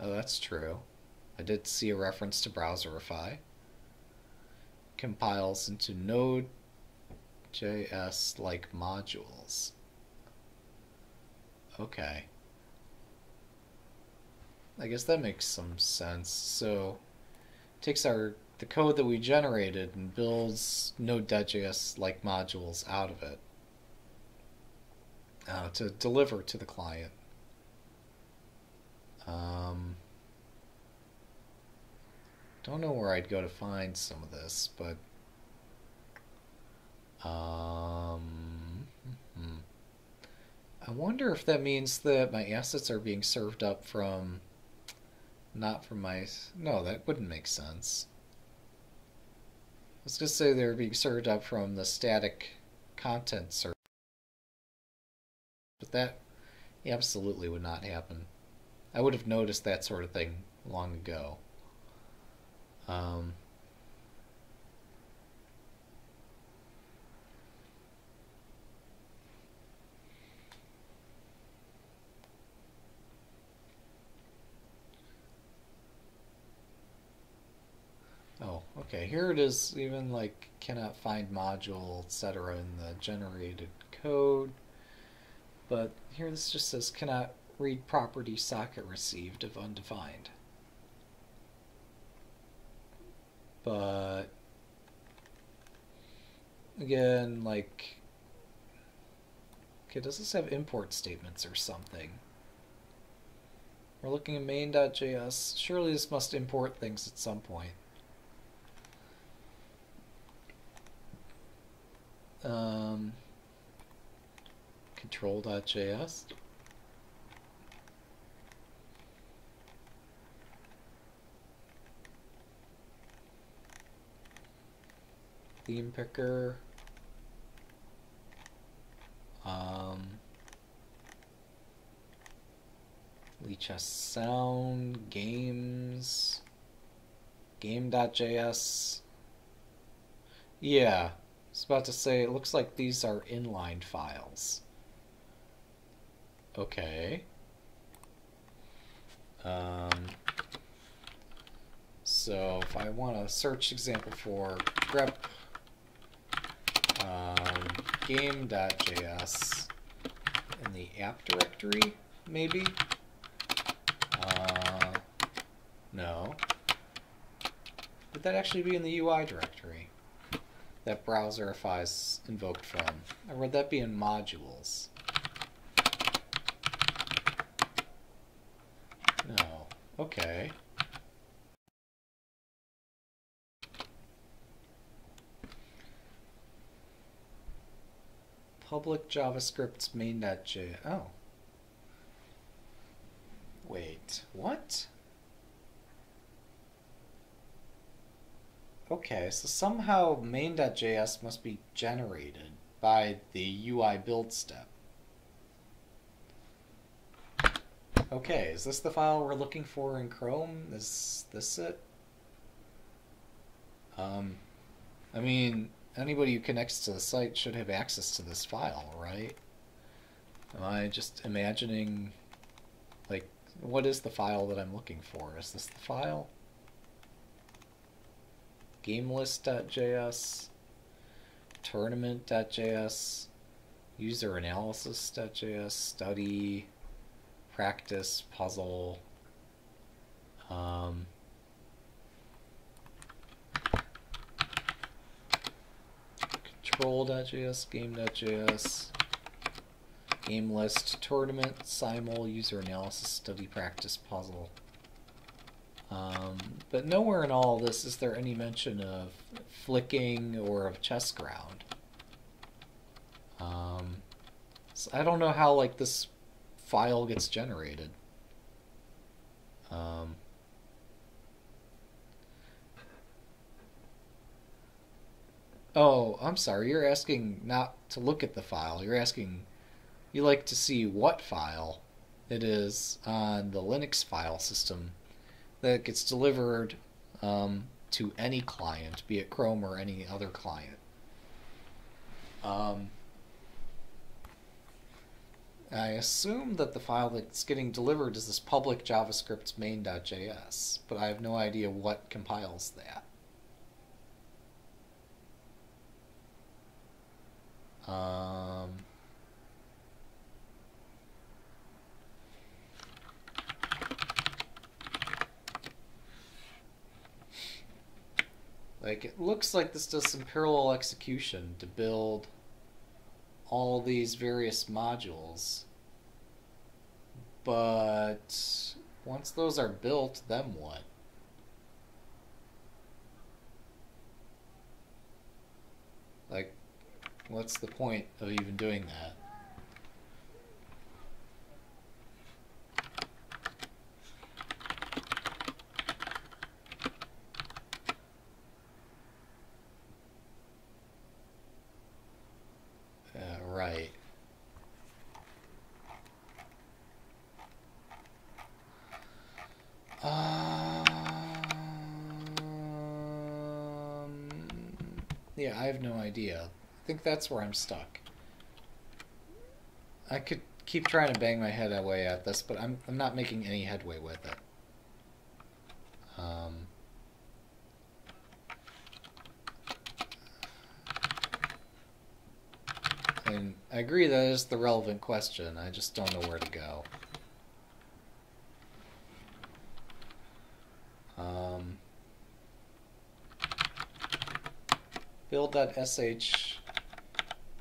Oh, that's true. I did see a reference to Browserify. Compiles into Node.js like modules. Okay. I guess that makes some sense. So takes our the code that we generated and builds Node.js like modules out of it uh, to deliver to the client. Um, don't know where I'd go to find some of this, but um, I wonder if that means that my assets are being served up from not from my no that wouldn't make sense let's just say they're being served up from the static content server. But that absolutely would not happen. I would have noticed that sort of thing long ago. Um, Oh, okay. Here it is, even like cannot find module, etc. in the generated code. But here this just says cannot read property socket received of undefined. But again, like, okay, does this have import statements or something? We're looking at main.js. Surely this must import things at some point. Um, control.js. Theme picker. Um, Lichess sound, games, game.js. Yeah, was about to say, it looks like these are inline files. Okay. Um, so if I want to search example for grep um, game.js in the app directory, maybe? Uh, no. Would that actually be in the UI directory? That Browserify is invoked from? Or would that be in modules? No. Okay. Public JavaScript main.js. Oh. Wait, what? Okay, so somehow main.js must be generated by the UI build step. Okay, is this the file we're looking for in Chrome? Is this it? Um, I mean, anybody who connects to the site should have access to this file, right? Am I just imagining, like, what is the file that I'm looking for? Is this the file? GameList.js, tournament.js, user analysis.js, study, practice, puzzle, um, control.js, game.js, game list, tournament, simul, user analysis, study, practice, puzzle. Um, but nowhere in all this is there any mention of flicking or of chessground. Um, so I don't know how like this file gets generated. Um, oh, I'm sorry. You're asking not to look at the file. You're asking you like to see what file it is on the Linux file system that gets delivered um, to any client, be it Chrome or any other client. Um, I assume that the file that's getting delivered is this public JavaScript main.js, but I have no idea what compiles that. Um, like, it looks like this does some parallel execution to build all these various modules. But once those are built, then what? Like, what's the point of even doing that? I have no idea. I think that's where I'm stuck. I could keep trying to bang my head away at this, but I'm I'm not making any headway with it. Um, and I agree that is the relevant question. I just don't know where to go. Um, build.sh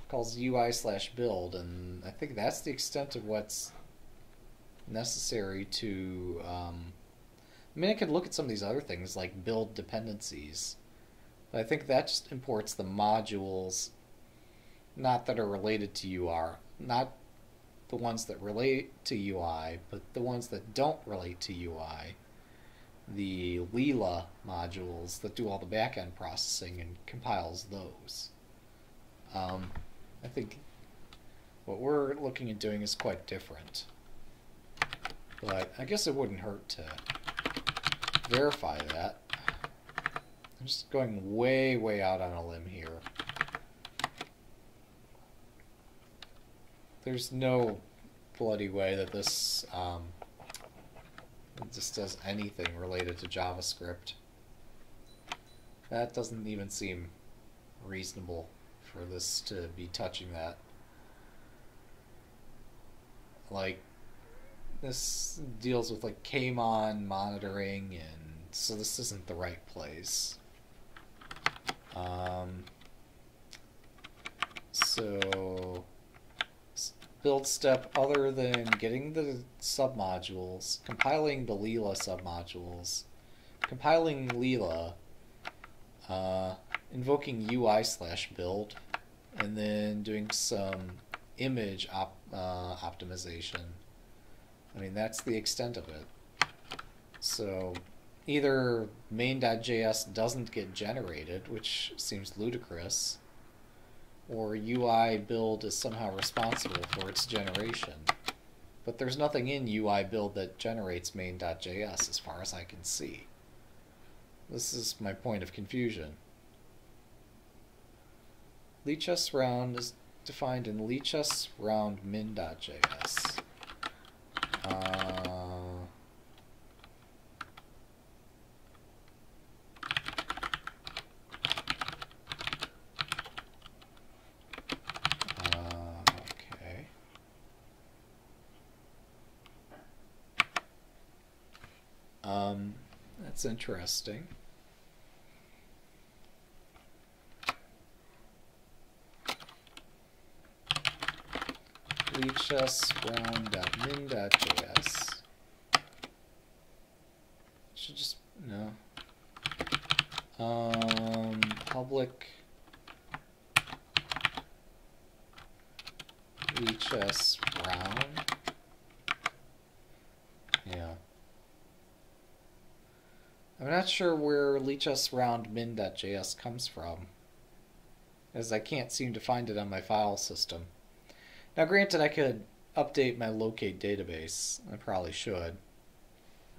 calls UI slash build, and I think that's the extent of what's necessary to. Um, I mean, I could look at some of these other things like build dependencies, but I think that just imports the modules, not that are related to UR, not the ones that relate to UI, but the ones that don't relate to UI the lila modules that do all the backend processing and compiles those. Um, I think what we're looking at doing is quite different. But I guess it wouldn't hurt to verify that. I'm just going way, way out on a limb here. There's no bloody way that this um, it just does anything related to JavaScript. That doesn't even seem reasonable for this to be touching that. Like, this deals with like Kamon monitoring, and so this isn't the right place. Um, so build step other than getting the submodules, compiling the lila submodules, compiling lila, uh, invoking UI slash build, and then doing some image op, uh, optimization. I mean, that's the extent of it. So either main.js doesn't get generated, which seems ludicrous, or UI build is somehow responsible for its generation. But there's nothing in UI build that generates main.js as far as I can see. This is my point of confusion. Lichess round is defined in Lichess round min.js. Uh, okay. Um, that's interesting. Lichess round.min.js. Should just no. Um, public round. Yeah. I'm not sure where Lichess round min.js comes from, as I can't seem to find it on my file system. Now, granted, I could update my locate database. I probably should.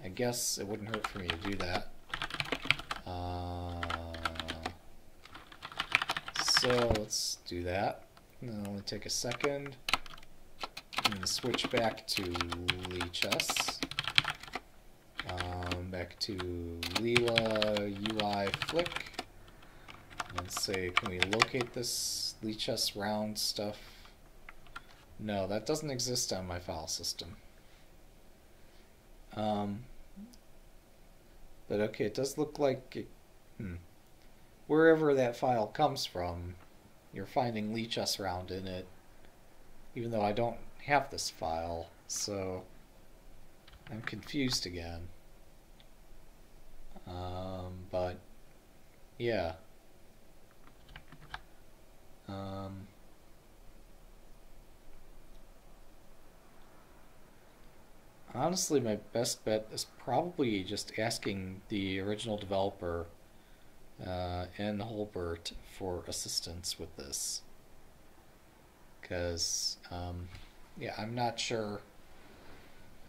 I guess it wouldn't hurt for me to do that. Uh, so let's do that. It'll only take a second. And switch back to Lichess. Back to lila UI flick. And say, can we locate this Lichess round stuff? No, that doesn't exist on my file system. Um, but okay, it does look like it, hmm, wherever that file comes from, you're finding Lichess round in it, even though I don't have this file, so I'm confused again. Um, but yeah. Um, honestly, my best bet is probably just asking the original developer uh, and Holbert for assistance with this. Because, um, yeah, I'm not sure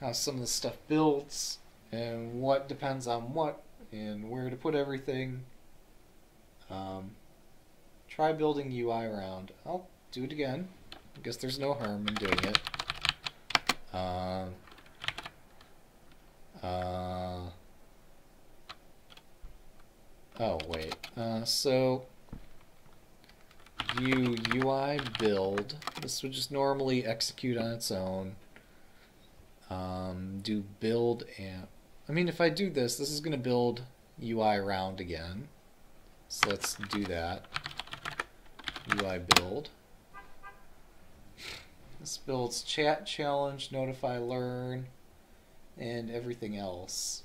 how some of the stuff builds and what depends on what and where to put everything. Um, try building UI around. I'll do it again. I guess there's no harm in doing it. Uh, uh, oh, wait. Uh, so, view UI build. This would just normally execute on its own. Um, do build and I mean, if I do this, this is going to build UI round again. So let's do that. UI build. This builds chat, challenge, notify, learn, and everything else.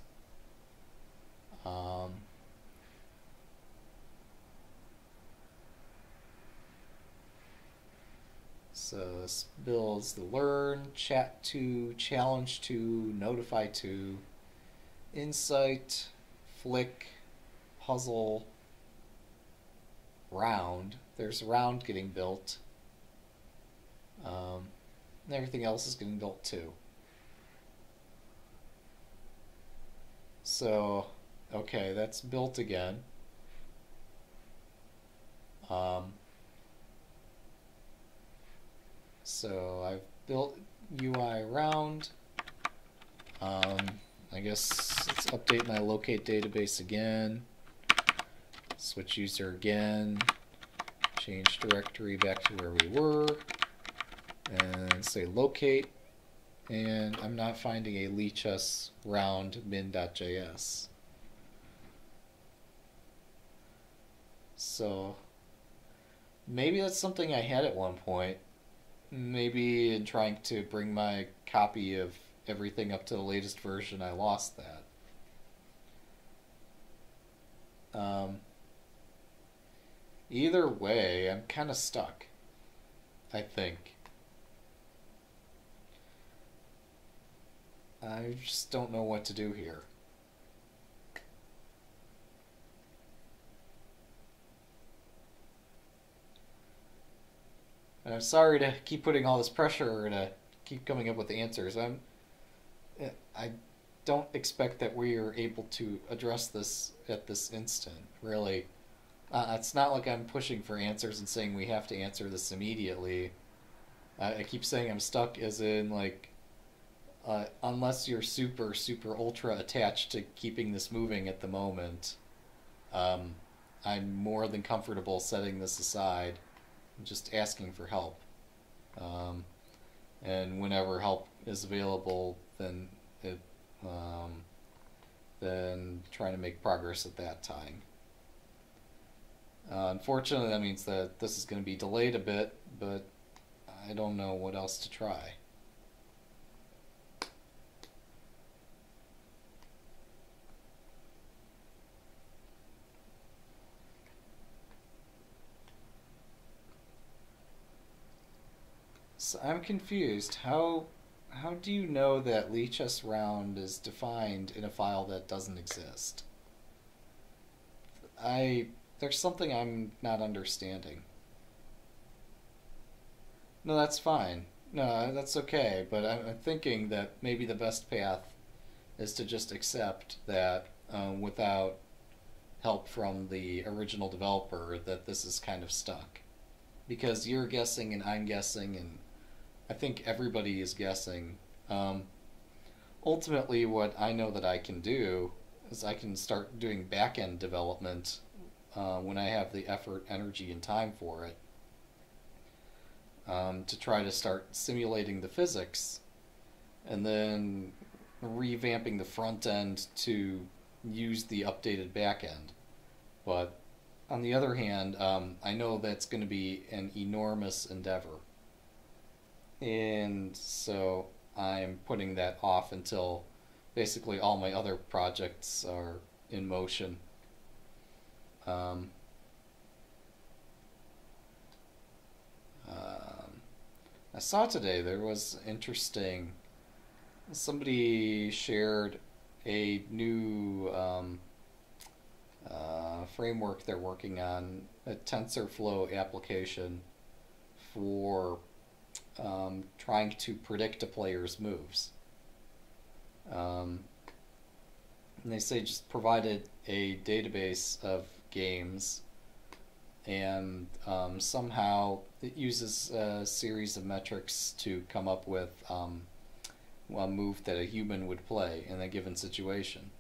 Um, so this builds the learn, chat to, challenge to, notify to, insight, flick, puzzle, round. There's round getting built. Um, and everything else is getting built too. So, okay, that's built again. Um, so I've built UI round. Um, I guess let's update my locate database again. Switch user again. Change directory back to where we were. And say locate and I'm not finding a Lichess round min.js. So maybe that's something I had at one point. Maybe in trying to bring my copy of everything up to the latest version, I lost that. Um, either way, I'm kind of stuck. I think. I just don't know what to do here. And I'm sorry to keep putting all this pressure to keep coming up with the answers. I'm I don't expect that we are able to address this at this instant. Really, uh, it's not like I'm pushing for answers and saying we have to answer this immediately. I keep saying I'm stuck, as in like, uh, unless you're super super ultra attached to keeping this moving at the moment, um, I'm more than comfortable setting this aside, and just asking for help. Um, and whenever help is available, then it um, then trying to make progress at that time. Uh, unfortunately, that means that this is going to be delayed a bit, but I don't know what else to try. So I'm confused. How how do you know that Lichess round is defined in a file that doesn't exist? I there's something I'm not understanding. No, that's fine. No, that's okay. But I'm thinking that maybe the best path is to just accept that um, without help from the original developer that this is kind of stuck. Because you're guessing and I'm guessing and I think everybody is guessing. Um, ultimately, what I know that I can do is I can start doing back end development uh, when I have the effort, energy, and time for it um, to try to start simulating the physics and then revamping the front end to use the updated back end. But on the other hand, um, I know that's going to be an enormous endeavor and so I'm putting that off until basically all my other projects are in motion. Um, um, I saw today there was interesting. Somebody shared a new um, uh, framework they're working on, a TensorFlow application for um, trying to predict a player's moves. Um, and they say just provided a database of games and um, somehow it uses a series of metrics to come up with um, a move that a human would play in a given situation.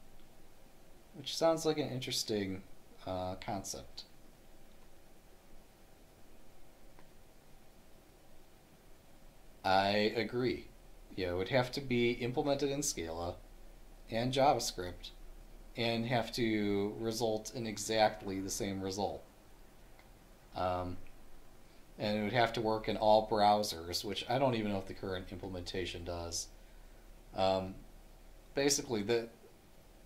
Which sounds like an interesting uh, concept. I agree. Know, it would have to be implemented in Scala and JavaScript and have to result in exactly the same result. Um, and it would have to work in all browsers, which I don't even know if the current implementation does. Um, basically, the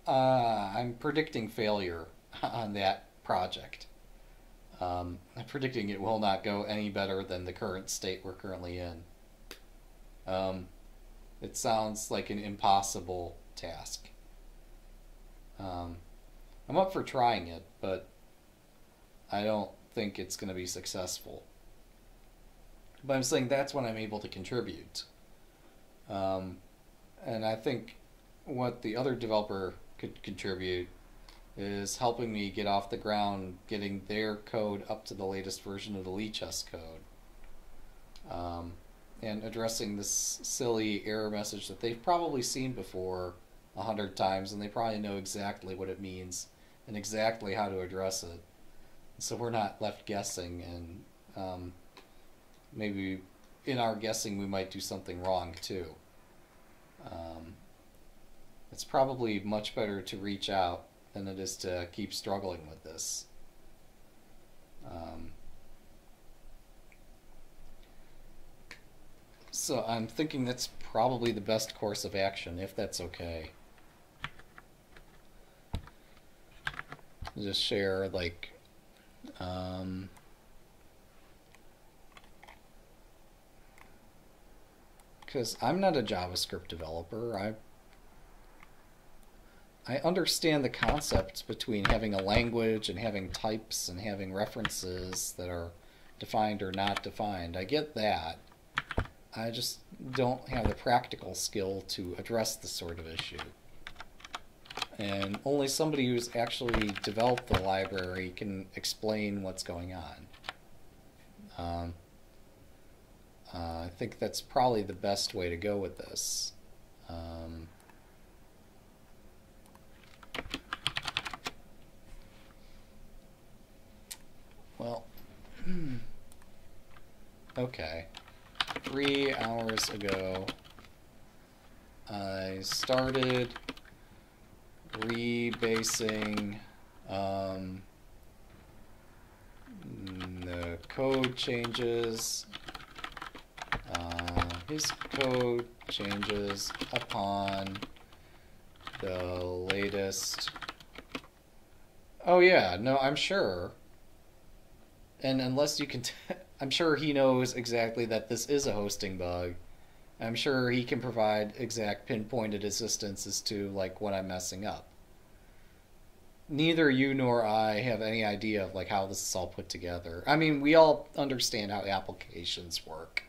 uh, I'm predicting failure on that project. Um, I'm predicting it will not go any better than the current state we're currently in. Um, it sounds like an impossible task. Um, I'm up for trying it, but I don't think it's going to be successful. But I'm saying that's when I'm able to contribute. Um, and I think what the other developer could contribute is helping me get off the ground, getting their code up to the latest version of the Lichess code. Um, and addressing this silly error message that they've probably seen before a hundred times and they probably know exactly what it means and exactly how to address it. So we're not left guessing and um, maybe in our guessing we might do something wrong too. Um, it's probably much better to reach out than it is to keep struggling with this. Um, So I'm thinking that's probably the best course of action, if that's okay. Just share, like, um, because I'm not a JavaScript developer. I I understand the concepts between having a language and having types and having references that are defined or not defined. I get that. I just don't have the practical skill to address this sort of issue. And only somebody who's actually developed the library can explain what's going on. Um, uh, I think that's probably the best way to go with this. Um, well, okay. Three hours ago, I started rebasing um, the code changes. Uh, his code changes upon the latest. Oh yeah, no, I'm sure. And unless you can, t- I'm sure he knows exactly that this is a hosting bug. I'm sure he can provide exact pinpointed assistance as to like what I'm messing up. Neither you nor I have any idea of like how this is all put together. I mean, we all understand how applications work.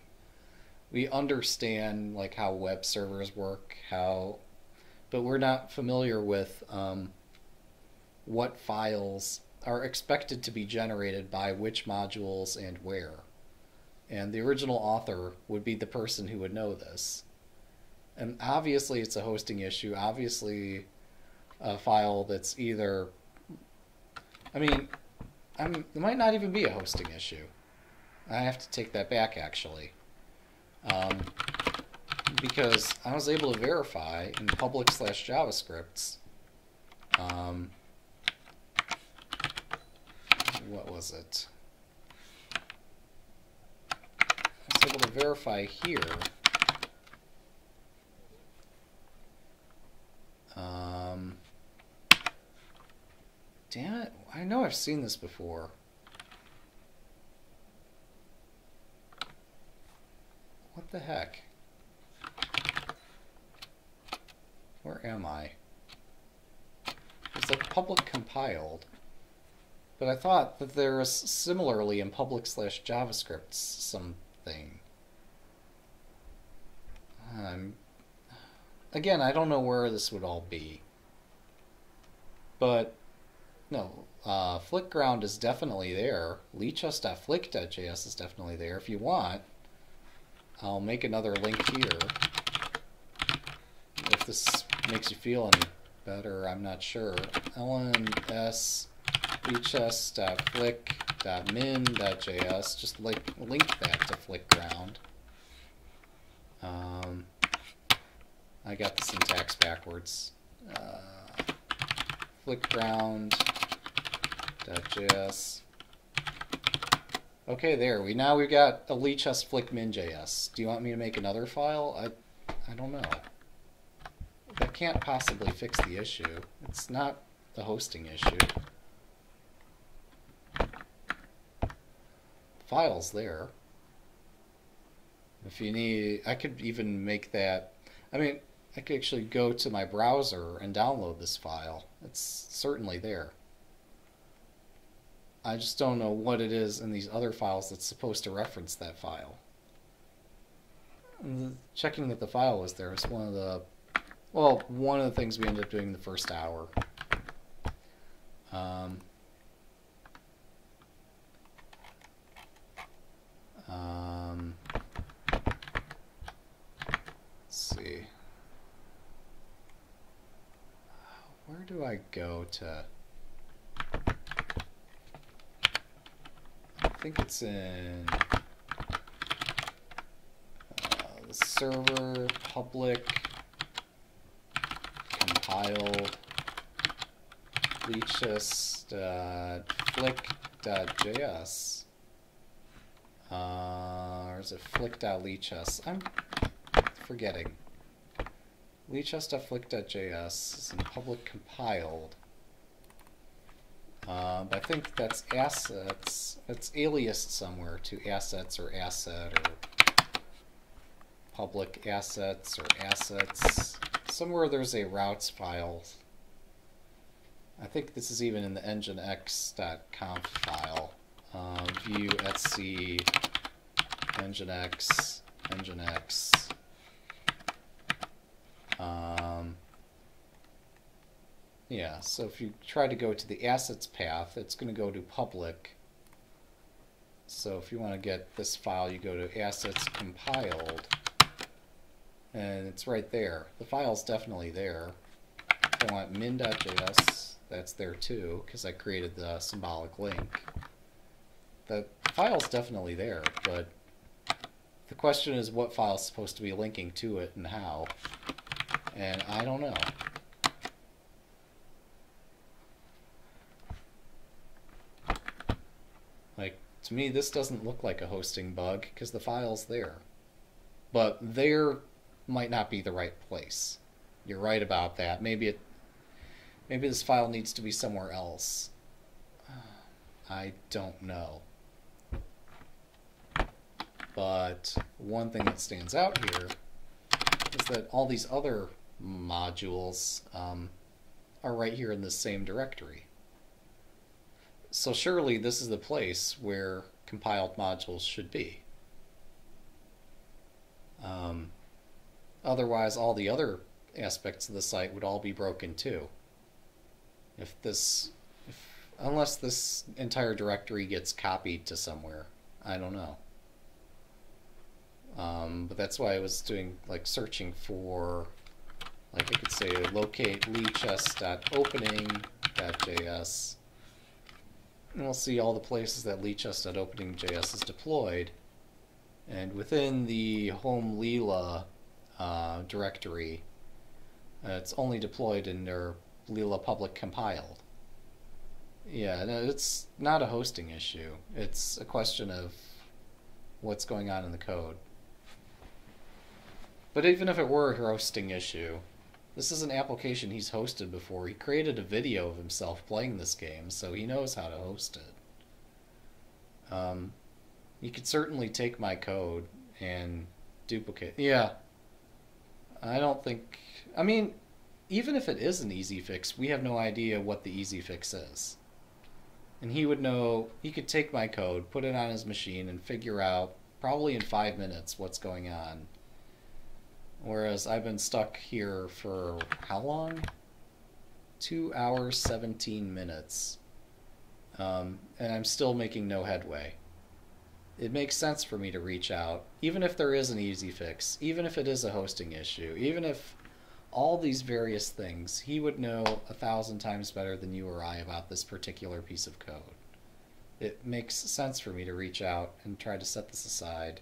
We understand like how web servers work, how, but we're not familiar with um, what files are expected to be generated by which modules and where and the original author would be the person who would know this. And obviously, it's a hosting issue. Obviously, a file that's either. I mean, I'm, it might not even be a hosting issue. I have to take that back, actually. Um, because I was able to verify in public slash JavaScripts. Um, what was it? I was able to verify here. Um, damn it, I know I've seen this before. What the heck? Where am I? It's like public compiled. But I thought that there was similarly in public slash JavaScript some thing. Um, again, I don't know where this would all be. But, no, uh, FlickGround is definitely there. Lichess.flick.js is definitely there. If you want, I'll make another link here. If this makes you feel any better, I'm not sure. lns lichess.flick min.js, just like link that to FlickGround. Um, I got the syntax backwards. Uh, FlickGround.js. Okay, there. We now we've got a Lichess flick min.js. Do you want me to make another file? I, I don't know. That can't possibly fix the issue. It's not the hosting issue. Files there. If you need, I could even make that, I mean, I could actually go to my browser and download this file. It's certainly there. I just don't know what it is in these other files that's supposed to reference that file. Checking that the file was there is one of the, well, one of the things we ended up doing the first hour. Um, Um, let's see. Where do I go to? I think it's in uh, the server public compiled lichess.flick.js. Uh, or is it flick.lichess? I'm forgetting. Lichess.flick.js is in public compiled. Uh, but I think that's assets. It's aliased somewhere to assets or asset or public assets or assets. Somewhere there's a routes file. I think this is even in the nginx.conf file. Uh, view etc nginx nginx. Um, yeah, so if you try to go to the assets path, it's going to go to public. So if you want to get this file, you go to assets compiled, and it's right there. The file's definitely there. If I want min.js, that's there too, because I created the symbolic link. The file's definitely there, but the question is what file is supposed to be linking to it and how. And I don't know. Like, to me, this doesn't look like a hosting bug because the file's there. But there might not be the right place. You're right about that. Maybe it maybe this file needs to be somewhere else. I don't know. But one thing that stands out here is that all these other modules um, are right here in the same directory. So surely this is the place where compiled modules should be. Um, otherwise, all the other aspects of the site would all be broken too. If this, if, unless this entire directory gets copied to somewhere, I don't know. Um, but that's why I was doing like searching for, like I could say locate lichess.opening.js and we'll see all the places that lichess.opening.js is deployed. And within the home lila uh, directory, uh, it's only deployed in their lila public compiled. Yeah, no, it's not a hosting issue. It's a question of what's going on in the code. But even if it were a hosting issue, this is an application he's hosted before. He created a video of himself playing this game, so he knows how to host it. Um, you could certainly take my code and duplicate. Yeah. I don't think. I mean, even if it is an easy fix, we have no idea what the easy fix is. And he would know, he could take my code, put it on his machine, and figure out, probably in five minutes, what's going on Whereas I've been stuck here for how long? Two hours, 17 minutes. Um, and I'm still making no headway. It makes sense for me to reach out, even if there is an easy fix, even if it is a hosting issue, even if all these various things, he would know a thousand times better than you or I about this particular piece of code. It makes sense for me to reach out and try to set this aside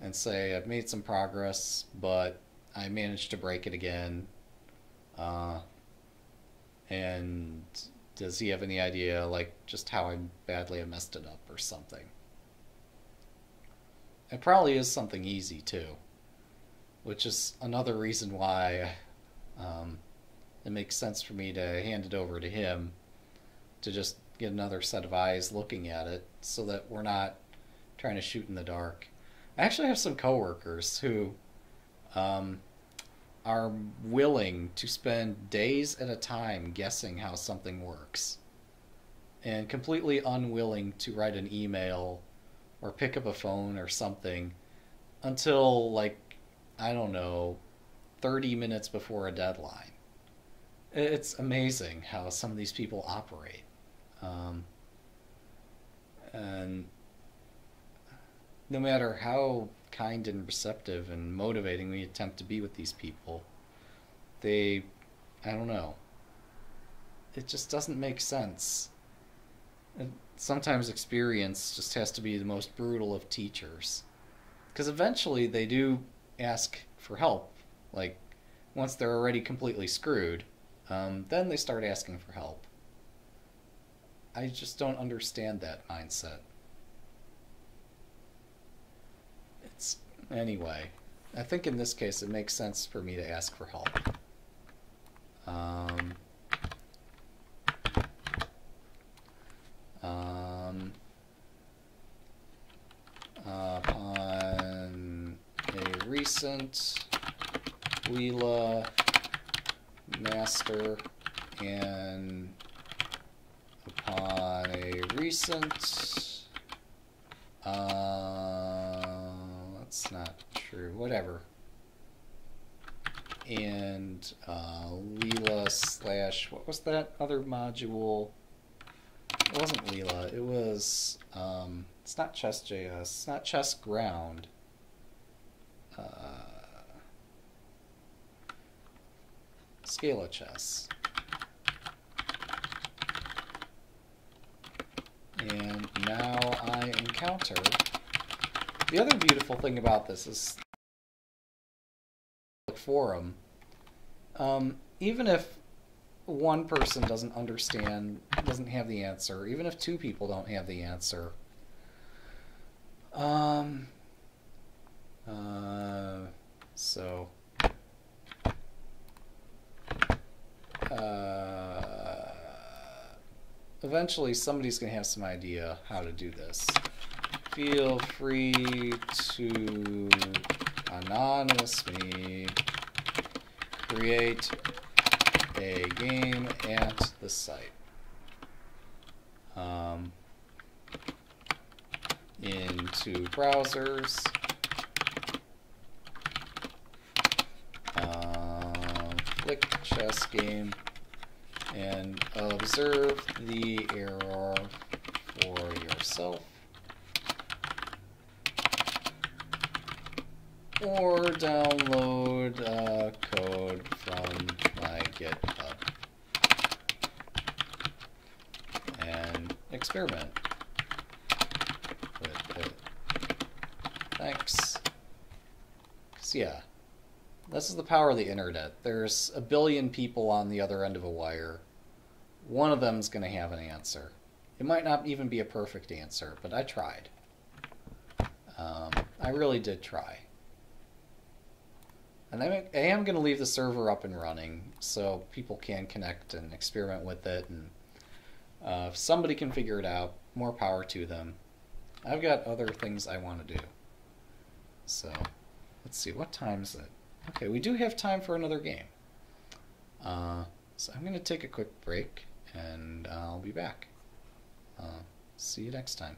and say I've made some progress, but I managed to break it again. Uh, and does he have any idea, like, just how I badly I messed it up or something? It probably is something easy too, which is another reason why um, it makes sense for me to hand it over to him to just get another set of eyes looking at it so that we're not trying to shoot in the dark. I actually have some coworkers who um, are willing to spend days at a time guessing how something works and completely unwilling to write an email or pick up a phone or something until like I don't know 30 minutes before a deadline. It's amazing how some of these people operate. Um, and no matter how kind and receptive and motivating we attempt to be with these people, they, I don't know, it just doesn't make sense. And sometimes experience just has to be the most brutal of teachers. Because eventually they do ask for help. Like, once they're already completely screwed, um, then they start asking for help. I just don't understand that mindset. Anyway, I think in this case it makes sense for me to ask for help. Um, um, upon a recent lila master and upon a recent uh, not true whatever. And uh, lila slash what was that other module? It wasn't lila it was um, it's not chess.js it's not chessground. Uh, Scala chess. And now I encounter. The other beautiful thing about this is look forum. Um, even if one person doesn't understand, doesn't have the answer, even if two people don't have the answer, um, uh, so, uh, eventually somebody's going to have some idea how to do this. Feel free to anonymously create a game at the site. Um, into browsers. Um, click chess game and observe the error for yourself. Or download uh, code from my GitHub and experiment with it. Thanks. So yeah. This is the power of the internet. There's a billion people on the other end of a wire. One of them's going to have an answer. It might not even be a perfect answer, but I tried. Um, I really did try. And I am going to leave the server up and running so people can connect and experiment with it. And uh, if somebody can figure it out, more power to them. I've got other things I want to do. So, let's see, what time is it? Okay, we do have time for another game. Uh, so I'm going to take a quick break and I'll be back. Uh, see you next time.